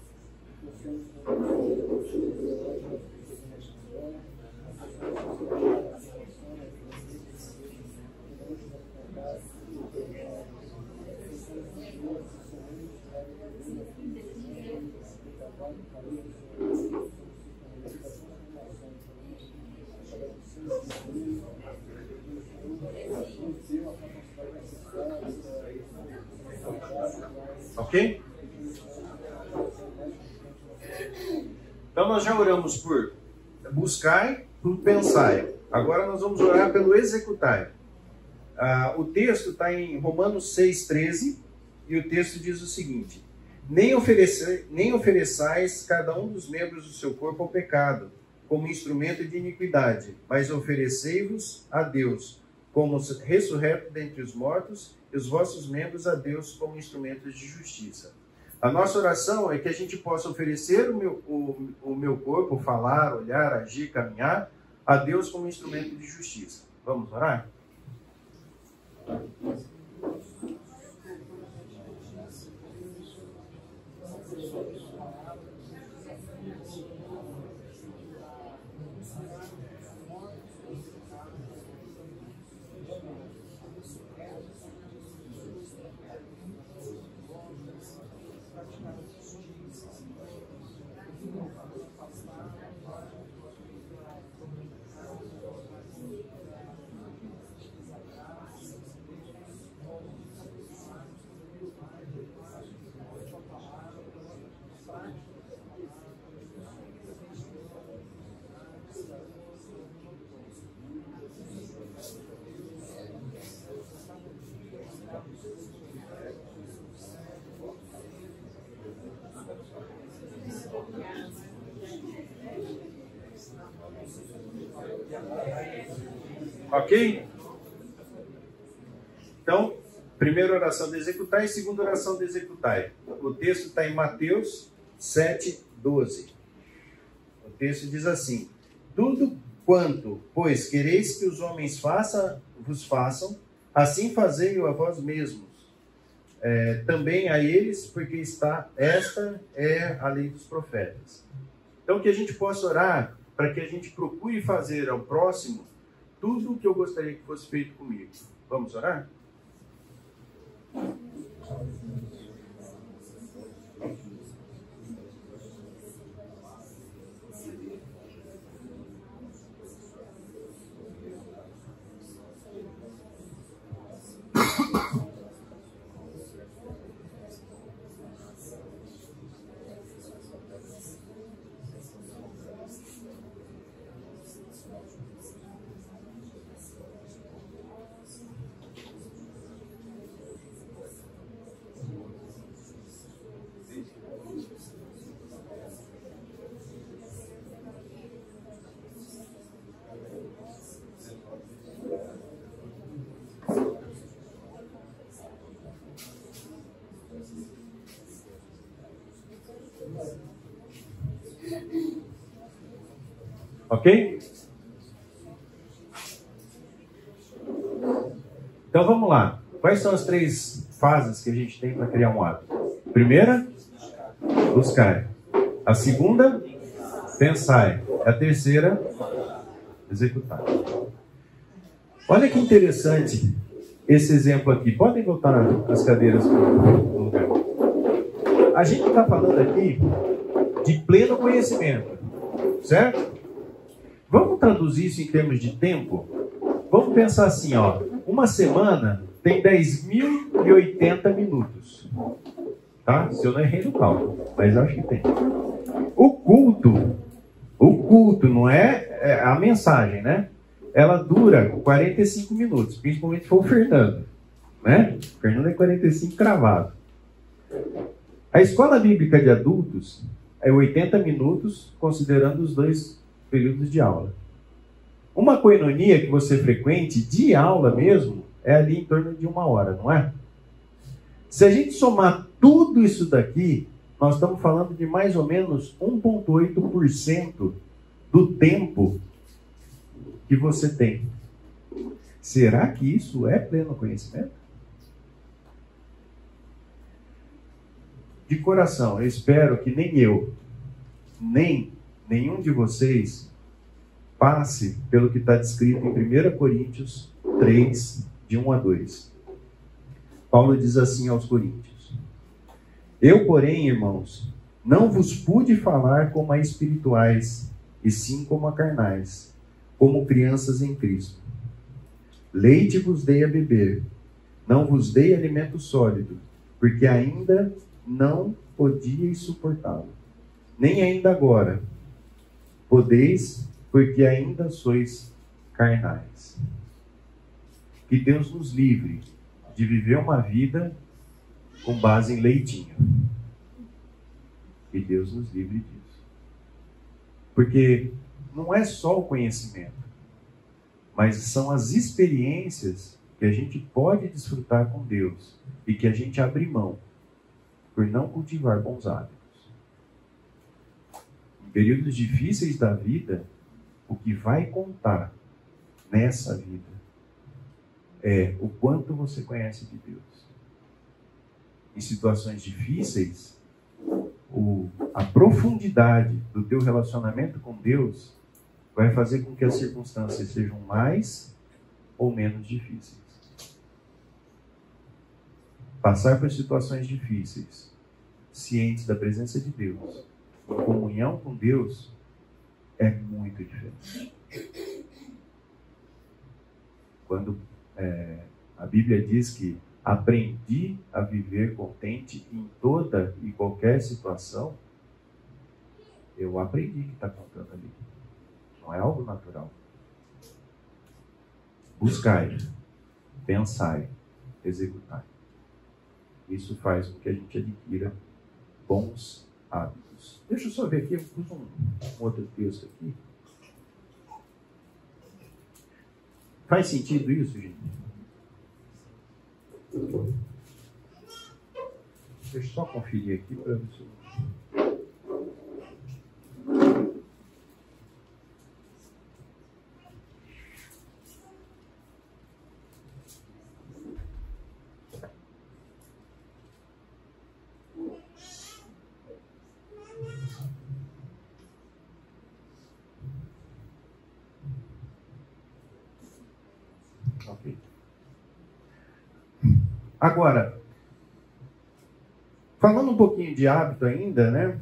Ok? Então nós já oramos por buscar, por pensar. Agora nós vamos orar pelo executar. Ah, o texto está em Romanos 6,13 e o texto diz o seguinte: nem, oferecer, nem ofereçais cada um dos membros do seu corpo ao pecado, como instrumento de iniquidade, mas oferecei-vos a Deus como ressurreto dentre os mortos e os vossos membros a Deus como instrumentos de justiça. A nossa oração é que a gente possa oferecer o meu, o, o meu corpo, falar, olhar, agir, caminhar, a Deus como instrumento de justiça. Vamos orar? Ok? Então, primeira oração de executar e segunda oração de executar. O texto está em Mateus 7, 12. O texto diz assim: Tudo quanto, pois, quereis que os homens façam, vos façam, assim fazei-o a vós mesmos. É, também a eles, porque está esta é a lei dos profetas. Então, que a gente possa orar para que a gente procure fazer ao próximo tudo o que eu gostaria que fosse feito comigo. Vamos orar? Ok? Então vamos lá. Quais são as três fases que a gente tem para criar um hábito? Primeira, buscar. A segunda, pensar. A terceira, executar. Olha que interessante esse exemplo aqui. Podem voltar as cadeiras para o lugar. A gente está falando aqui de pleno conhecimento, certo? Vamos traduzir isso em termos de tempo? Vamos pensar assim, ó. Uma semana tem 10.080 minutos. Tá? Se eu não errei no cálculo, mas acho que tem. O culto, o culto não é, é a mensagem, né? Ela dura 45 minutos, principalmente for o Fernando. Né? O Fernando é 45 cravado. A escola bíblica de adultos é 80 minutos, considerando os dois períodos de aula. Uma coinonia que você frequente, de aula mesmo, é ali em torno de uma hora, não é? Se a gente somar tudo isso daqui, nós estamos falando de mais ou menos 1,8% do tempo que você tem. Será que isso é pleno conhecimento? De coração, eu espero que nem eu, nem nenhum de vocês passe pelo que está descrito em 1 Coríntios 3, de 1 a 2. Paulo diz assim aos Coríntios: Eu, porém, irmãos, não vos pude falar como a espirituais, e sim como a carnais, como crianças em Cristo. Leite vos dei a beber, não vos dei alimento sólido, porque ainda não podíeis suportá-lo. Nem ainda agora podeis, porque ainda sois carnais. Que Deus nos livre de viver uma vida com base em leitinho. Que Deus nos livre disso. Porque não é só o conhecimento, mas são as experiências que a gente pode desfrutar com Deus e que a gente abre mão por não cultivar bons hábitos. Períodos difíceis da vida, o que vai contar nessa vida é o quanto você conhece de Deus. Em situações difíceis, o, a profundidade do teu relacionamento com Deus vai fazer com que as circunstâncias sejam mais ou menos difíceis. Passar por situações difíceis, cientes da presença de Deus, comunhão com Deus, é muito diferente. Quando é, a Bíblia diz que aprendi a viver contente em toda e qualquer situação, eu aprendi que está contando ali. Não é algo natural. Buscai, pensai, executai. Isso faz com que a gente adquira bons hábitos. Deixa eu só ver aqui, eu um, um outro texto aqui. Faz sentido isso, gente? Deixa eu só conferir aqui para ver se Agora, falando um pouquinho de hábito ainda, né?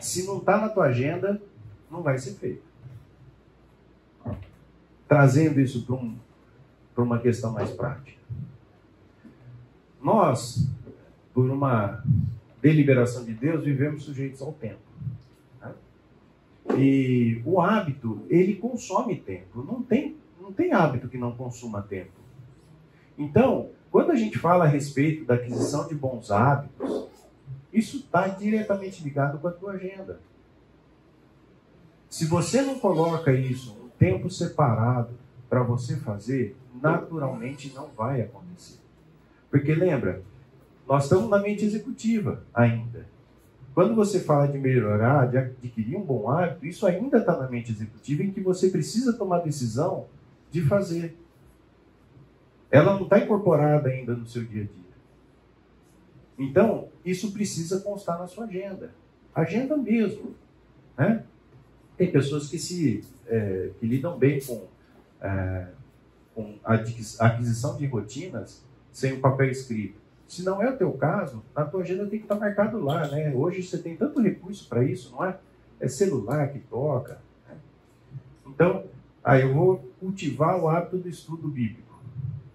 Se não está na tua agenda, não vai ser feito. Trazendo isso para um, uma questão mais prática. Nós, por uma deliberação de Deus, vivemos sujeitos ao tempo. Né? E o hábito, ele consome tempo. Não tem, não tem hábito que não consuma tempo. Então, quando a gente fala a respeito da aquisição de bons hábitos, isso está diretamente ligado com a tua agenda. Se você não coloca isso um tempo separado para você fazer, naturalmente não vai acontecer. Porque lembra, nós estamos na mente executiva ainda. Quando você fala de melhorar, de adquirir um bom hábito, isso ainda está na mente executiva em que você precisa tomar decisão de fazer. Ela não está incorporada ainda no seu dia a dia. Então, isso precisa constar na sua agenda. Agenda mesmo. Né? Tem pessoas que se é, que lidam bem com, é, com a aquisição de rotinas sem o papel escrito. Se não é o teu caso, na tua agenda tem que estar marcado lá, né? Hoje você tem tanto recurso para isso, não é? É celular que toca. Né? Então, aí eu vou cultivar o hábito do estudo bíblico.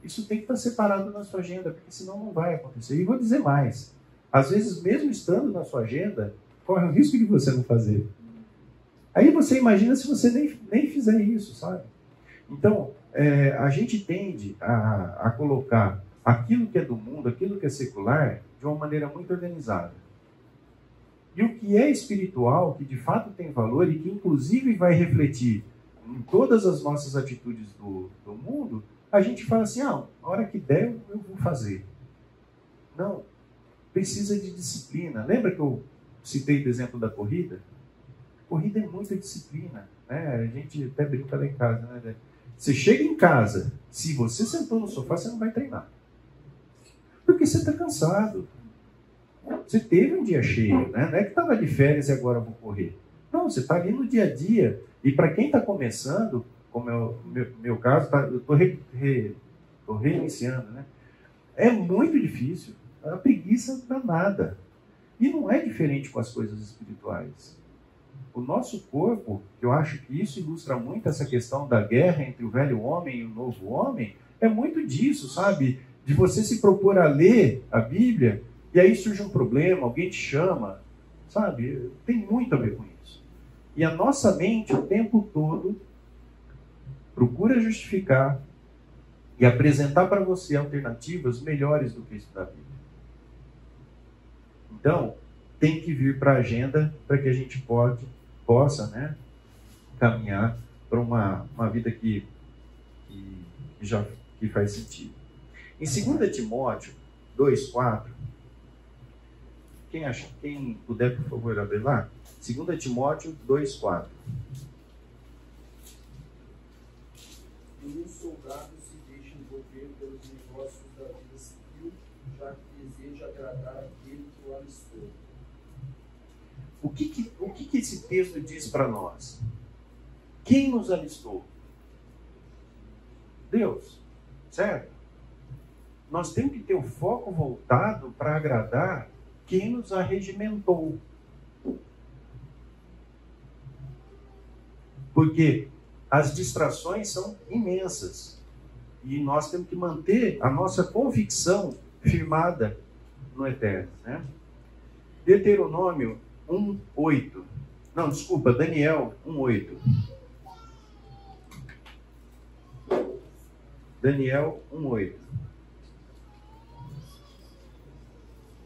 Isso tem que estar separado na sua agenda, porque senão não vai acontecer. E vou dizer mais: às vezes, mesmo estando na sua agenda, corre o risco de você não fazer. Aí você imagina se você nem, nem fizer isso, sabe? Então, é, a gente tende a, a colocar aquilo que é do mundo, aquilo que é secular, de uma maneira muito organizada. E o que é espiritual, que de fato tem valor e que inclusive vai refletir em todas as nossas atitudes do, do mundo, a gente fala assim: ah, a hora que der, eu vou fazer. Não. Precisa de disciplina. Lembra que eu citei o exemplo da corrida? Corrida é muita disciplina. Né? A gente até brinca lá em casa. Né? Você chega em casa, se você sentou no sofá, você não vai treinar. Porque você está cansado. Você teve um dia cheio, né? Não é que estava de férias e agora vou correr. Não, você está ali no dia a dia. E para quem está começando, como é o meu, meu caso, tá, eu estou re, re, reiniciando, né? É muito difícil. É uma preguiça danada. E não é diferente com as coisas espirituais. O nosso corpo, eu acho que isso ilustra muito essa questão da guerra entre o velho homem e o novo homem, é muito disso, sabe? De você se propor a ler a Bíblia e aí surge um problema, alguém te chama, sabe? Tem muito a ver com isso. E a nossa mente o tempo todo procura justificar e apresentar para você alternativas melhores do que isso da Bíblia. Então, tem que vir para a agenda para que a gente pode, possa né, caminhar para uma, uma vida que, que, já que faz sentido. Em 2 Timóteo 2,4, quem, quem puder, por favor, abrir lá. 2 Timóteo 2,4. Nenhum soldado se deixa envolver pelos negócios da vida civil, já que deseja agradar aquele que o alistou. O que, que, o que, que esse texto diz para nós? Quem nos alistou? Deus, certo? Nós temos que ter o foco voltado para agradar quem nos arregimentou. Porque as distrações são imensas. E nós temos que manter a nossa convicção firmada no eterno. Né? Deuteronômio 1,8. Não, desculpa, Daniel 1,8. Daniel 1,8.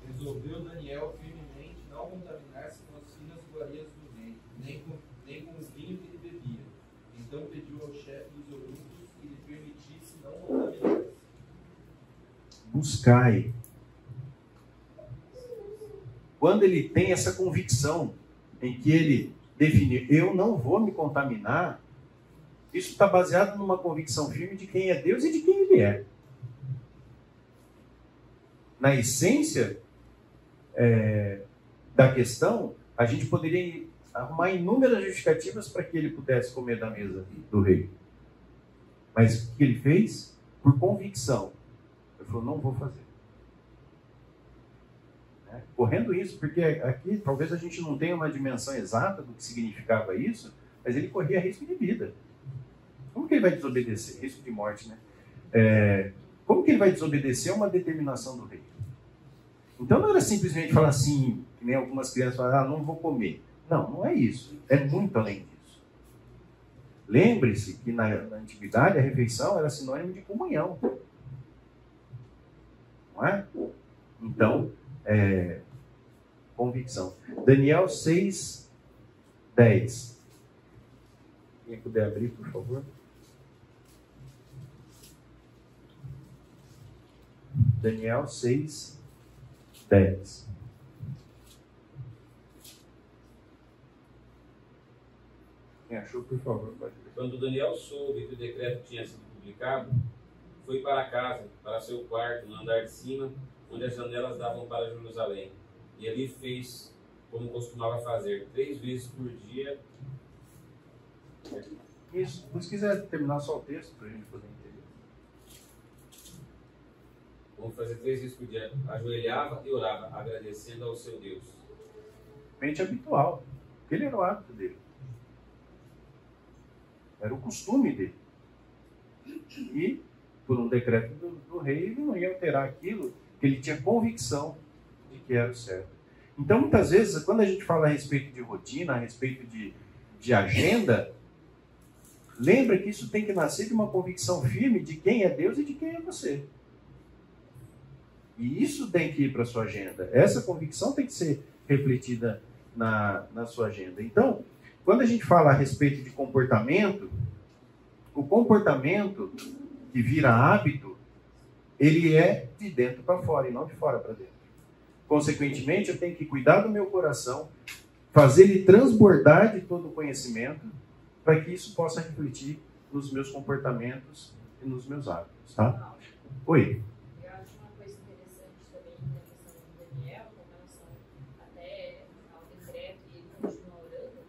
Resolveu Daniel firmemente não contaminar-se com as finas iguarias do rei, nem com, nem com o vinho que ele bebia. Então pediu ao chefe dos eunucos que lhe permitisse não contaminar-se. Buscai. Quando ele tem essa convicção em que ele define, eu não vou me contaminar, isso está baseado numa convicção firme de quem é Deus e de quem ele é. Na essência, é, da questão, a gente poderia arrumar inúmeras justificativas para que ele pudesse comer da mesa do rei. Mas o que ele fez? Por convicção. Falou: não vou fazer. Né? Correndo isso, porque aqui talvez a gente não tenha uma dimensão exata do que significava isso, mas ele corria risco de vida. Como que ele vai desobedecer? Risco de morte, né? É, como que ele vai desobedecer uma determinação do rei? Então não era simplesmente falar assim, que nem algumas crianças falam, ah, não vou comer. Não, não é isso. É muito além disso. Lembre-se que na, na antiguidade a refeição era sinônimo de comunhão. Não é? Então, é, convicção. Daniel 6, 10. Quem puder abrir, por favor. Daniel 6, 10. Quem achou, por favor, pode ler. Quando Daniel soube que o decreto tinha sido publicado, foi para casa, para seu quarto, no andar de cima, onde as janelas davam para Jerusalém. E ali fez como costumava fazer, três vezes por dia. Isso. Se quiser terminar só o texto para a gente poder entender. Vamos fazer três vezes por dia. Ajoelhava e orava, agradecendo ao seu Deus. Mente habitual. Aquele era o hábito dele. Era o costume dele. E, por um decreto do, do rei, ele não ia alterar aquilo que ele tinha convicção de que era o certo. Então, muitas vezes, quando a gente fala a respeito de rotina, a respeito de, de agenda, lembra que isso tem que nascer de uma convicção firme de quem é Deus e de quem é você. E isso tem que ir para a sua agenda. Essa convicção tem que ser refletida na, na sua agenda. Então, quando a gente fala a respeito de comportamento, o comportamento que vira hábito, ele é de dentro para fora e não de fora para dentro. Consequentemente, eu tenho que cuidar do meu coração, fazer ele transbordar de todo o conhecimento, para que isso possa refletir nos meus comportamentos e nos meus hábitos, tá? Oi. Eu acho uma coisa interessante também na questão do Daniel, com relação até ao decreto e ele continua orando,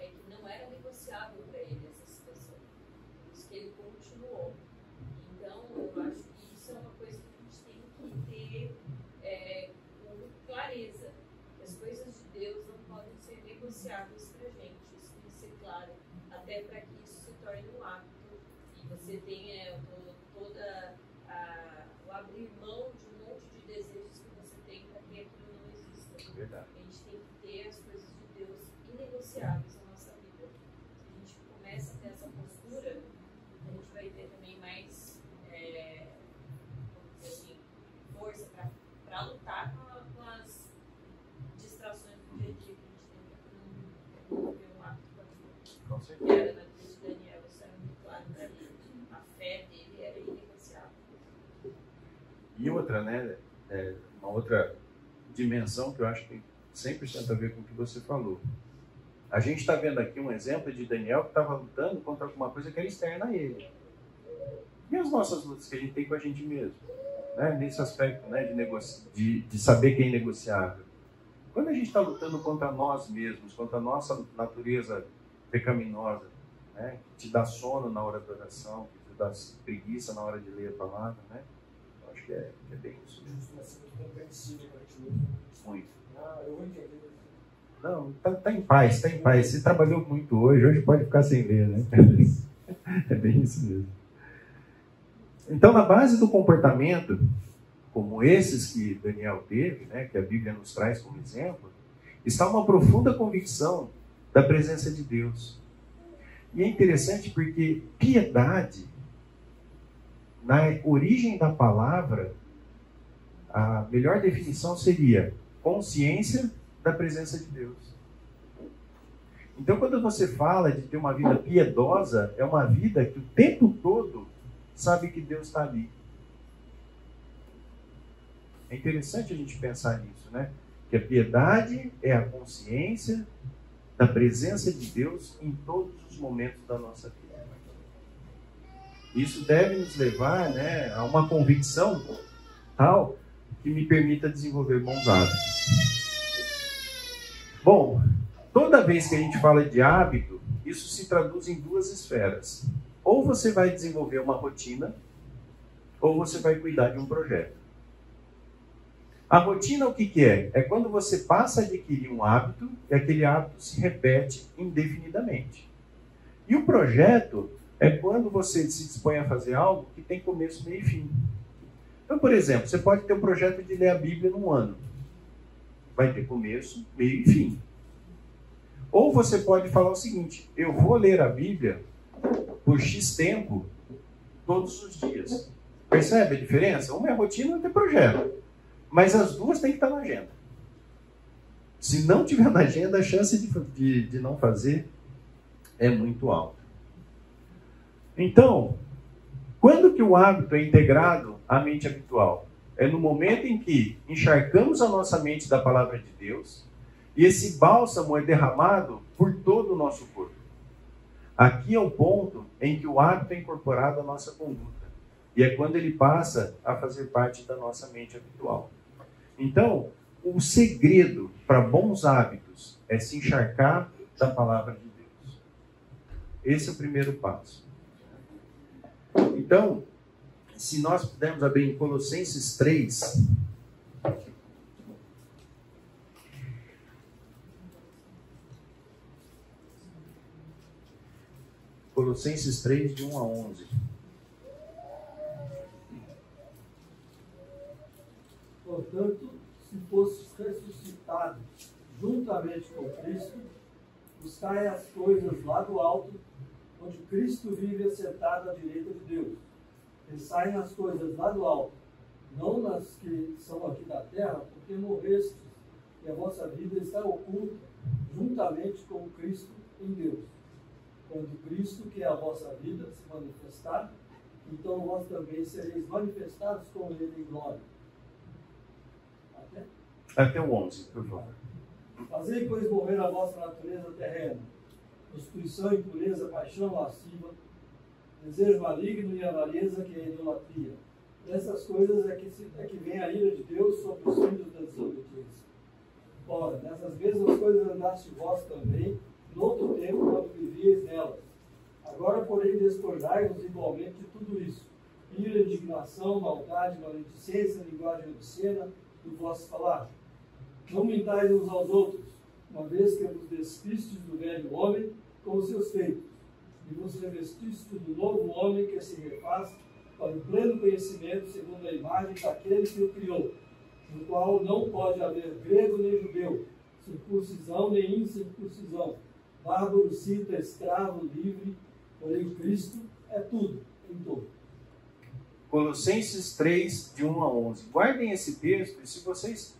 é que não era negociável para ele essa situação. Por isso que ele continuou. Então, eu acho que isso é uma coisa que a gente tem que ter é, com clareza. Que as coisas de Deus não podem ser negociáveis para a gente. Isso tem que ser claro, até para que isso se torne um hábito e você tenha to- toda a, o abrir mão de um monte de desejos que você tem para que aquilo não exista. Verdade. A gente tem que ter as coisas de Deus inegociáveis na nossa vida. Se a gente começa a ter essa postura, a gente vai ter também mais é, vamos dizer assim, força para lutar com, a- com as distrações do dia a dia que a gente tem para não ter um hábito com aquilo. Com E certeza. era na vida de Daniel, isso era muito claro para mim. A fé dele era inegociável. E outra, né? é, uma outra dimensão que eu acho que tem 100% a ver com o que você falou. A gente está vendo aqui um exemplo de Daniel que estava lutando contra alguma coisa que era externa a ele. E as nossas lutas que a gente tem com a gente mesmo? Né? Nesse aspecto né? de, negoci... de, de saber que é inegociável. Quando a gente está lutando contra nós mesmos, contra a nossa natureza pecaminosa, né? que te dá sono na hora da oração, que te dá preguiça na hora de ler a palavra, né? Acho que é, que é bem isso. Mesmo. Muito. Não, tá, tá em paz, tá em paz. Você trabalhou muito hoje, hoje pode ficar sem ler, né? É bem isso mesmo. Então, na base do comportamento, como esses que Daniel teve, né, que a Bíblia nos traz como exemplo, está uma profunda convicção da presença de Deus. E é interessante porque piedade, na origem da palavra, a melhor definição seria consciência da presença de Deus. Então, quando você fala de ter uma vida piedosa, é uma vida que o tempo todo sabe que Deus está ali. É interessante a gente pensar nisso, né? Que a piedade é a consciência da presença de Deus em todos os momentos da nossa vida. Isso deve nos levar né, a uma convicção tal que me permita desenvolver bons hábitos. Bom, toda vez que a gente fala de hábito, isso se traduz em duas esferas. Ou você vai desenvolver uma rotina, ou você vai cuidar de um projeto. A rotina, o que, que é? É quando você passa a adquirir um hábito e aquele hábito se repete indefinidamente. E o projeto é quando você se dispõe a fazer algo que tem começo, meio e fim. Então, por exemplo, você pode ter um projeto de ler a Bíblia num ano. Vai ter começo, meio e fim. Ou você pode falar o seguinte: eu vou ler a Bíblia por X tempo, todos os dias. Percebe a diferença? Uma é rotina outra é projeto. Mas as duas têm que estar na agenda. Se não tiver na agenda, a chance de, de, de não fazer é muito alta. Então, quando que o hábito é integrado à mente habitual? É no momento em que encharcamos a nossa mente da palavra de Deus e esse bálsamo é derramado por todo o nosso corpo. Aqui é o ponto em que o hábito é incorporado à nossa conduta. E é quando ele passa a fazer parte da nossa mente habitual. Então, o segredo para bons hábitos é se encharcar da palavra de Deus. Esse é o primeiro passo. Então, se nós pudermos abrir em Colossenses 3. Colossenses 3, de 1 a 11. Portanto, se fosses ressuscitados juntamente com Cristo, buscai as coisas lá do alto, onde Cristo vive assentado à direita de Deus. Pensai nas coisas lá do alto, não nas que são aqui da terra, porque morrestes, e a vossa vida está oculta juntamente com Cristo em Deus. Quando Cristo, que é a vossa vida, se manifestar, então vós também sereis manifestados com ele em glória. Até? Até o 11, por favor. Fazei, pois, morrer a vossa natureza terrena, prostituição, impureza, paixão lasciva, desejo maligno e avareza, que é a idolatria. Dessas coisas é que, se, é que vem a ira de Deus sobre os filhos da desobediência. Ora, nessas mesmas coisas andaste vós também, no outro tempo, quando vivíeis nelas. Agora, porém, despojai-vos igualmente de tudo isso. Ira, indignação, maldade, maledicência, linguagem obscena, do vosso falar. Não mintais uns aos outros, uma vez que vos despistes do velho homem com os seus feitos, e vos revestistes do novo homem que se refaz para o pleno conhecimento segundo a imagem daquele que o criou, no qual não pode haver grego nem judeu, circuncisão nem incircuncisão, bárbaro, cita, escravo, livre, porém Cristo é tudo, em todo. Colossenses 3, de 1 a 11. Guardem esse texto e se vocês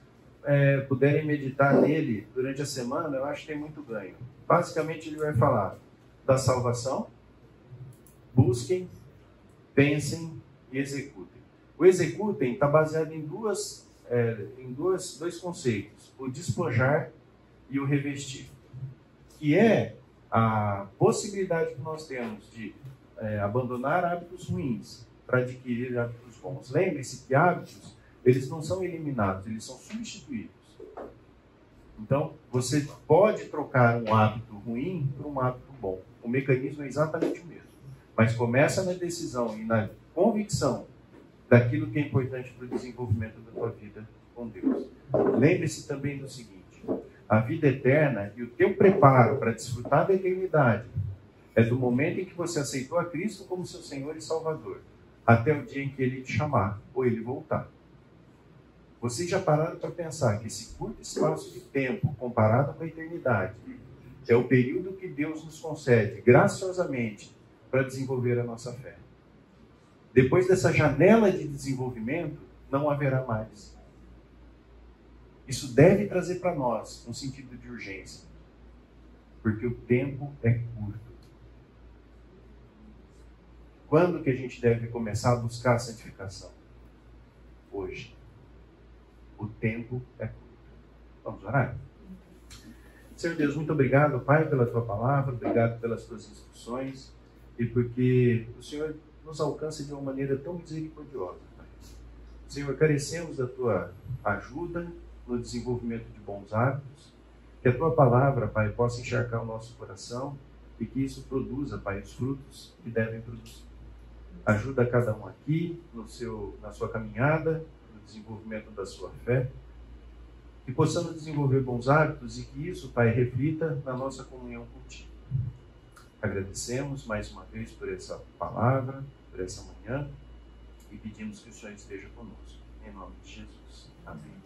é, puderem meditar nele durante a semana, eu acho que tem muito ganho. Basicamente, ele vai falar da salvação, busquem, pensem e executem. O executem está baseado em, duas, é, em duas, dois conceitos: o despojar e o revestir, que é a possibilidade que nós temos de é, abandonar hábitos ruins para adquirir hábitos bons. Lembre-se que hábitos eles não são eliminados, eles são substituídos. Então, você pode trocar um hábito ruim por um hábito bom. O mecanismo é exatamente o mesmo. Mas começa na decisão e na convicção daquilo que é importante para o desenvolvimento da tua vida com Deus. Lembre-se também do seguinte: a vida eterna e o teu preparo para desfrutar da eternidade é do momento em que você aceitou a Cristo como seu Senhor e Salvador, até o dia em que ele te chamar ou ele voltar. Vocês já pararam para pensar que esse curto espaço de tempo, comparado com a eternidade, é o período que Deus nos concede graciosamente para desenvolver a nossa fé. Depois dessa janela de desenvolvimento, não haverá mais. Isso deve trazer para nós um sentido de urgência, porque o tempo é curto. Quando que a gente deve começar a buscar a santificação? Hoje. O tempo é curto. Vamos orar? Senhor Deus, muito obrigado, Pai, pela tua palavra, obrigado pelas tuas instruções e porque o Senhor nos alcança de uma maneira tão misericordiosa, Pai. Senhor, carecemos da tua ajuda no desenvolvimento de bons hábitos, que a tua palavra, Pai, possa encharcar o nosso coração e que isso produza, Pai, os frutos que devem produzir. Ajuda cada um aqui no seu, na sua caminhada, desenvolvimento da sua fé, que possamos desenvolver bons hábitos e que isso, Pai, reflita na nossa comunhão contigo. Agradecemos mais uma vez por essa palavra, por essa manhã e pedimos que o Senhor esteja conosco. Em nome de Jesus. Amém.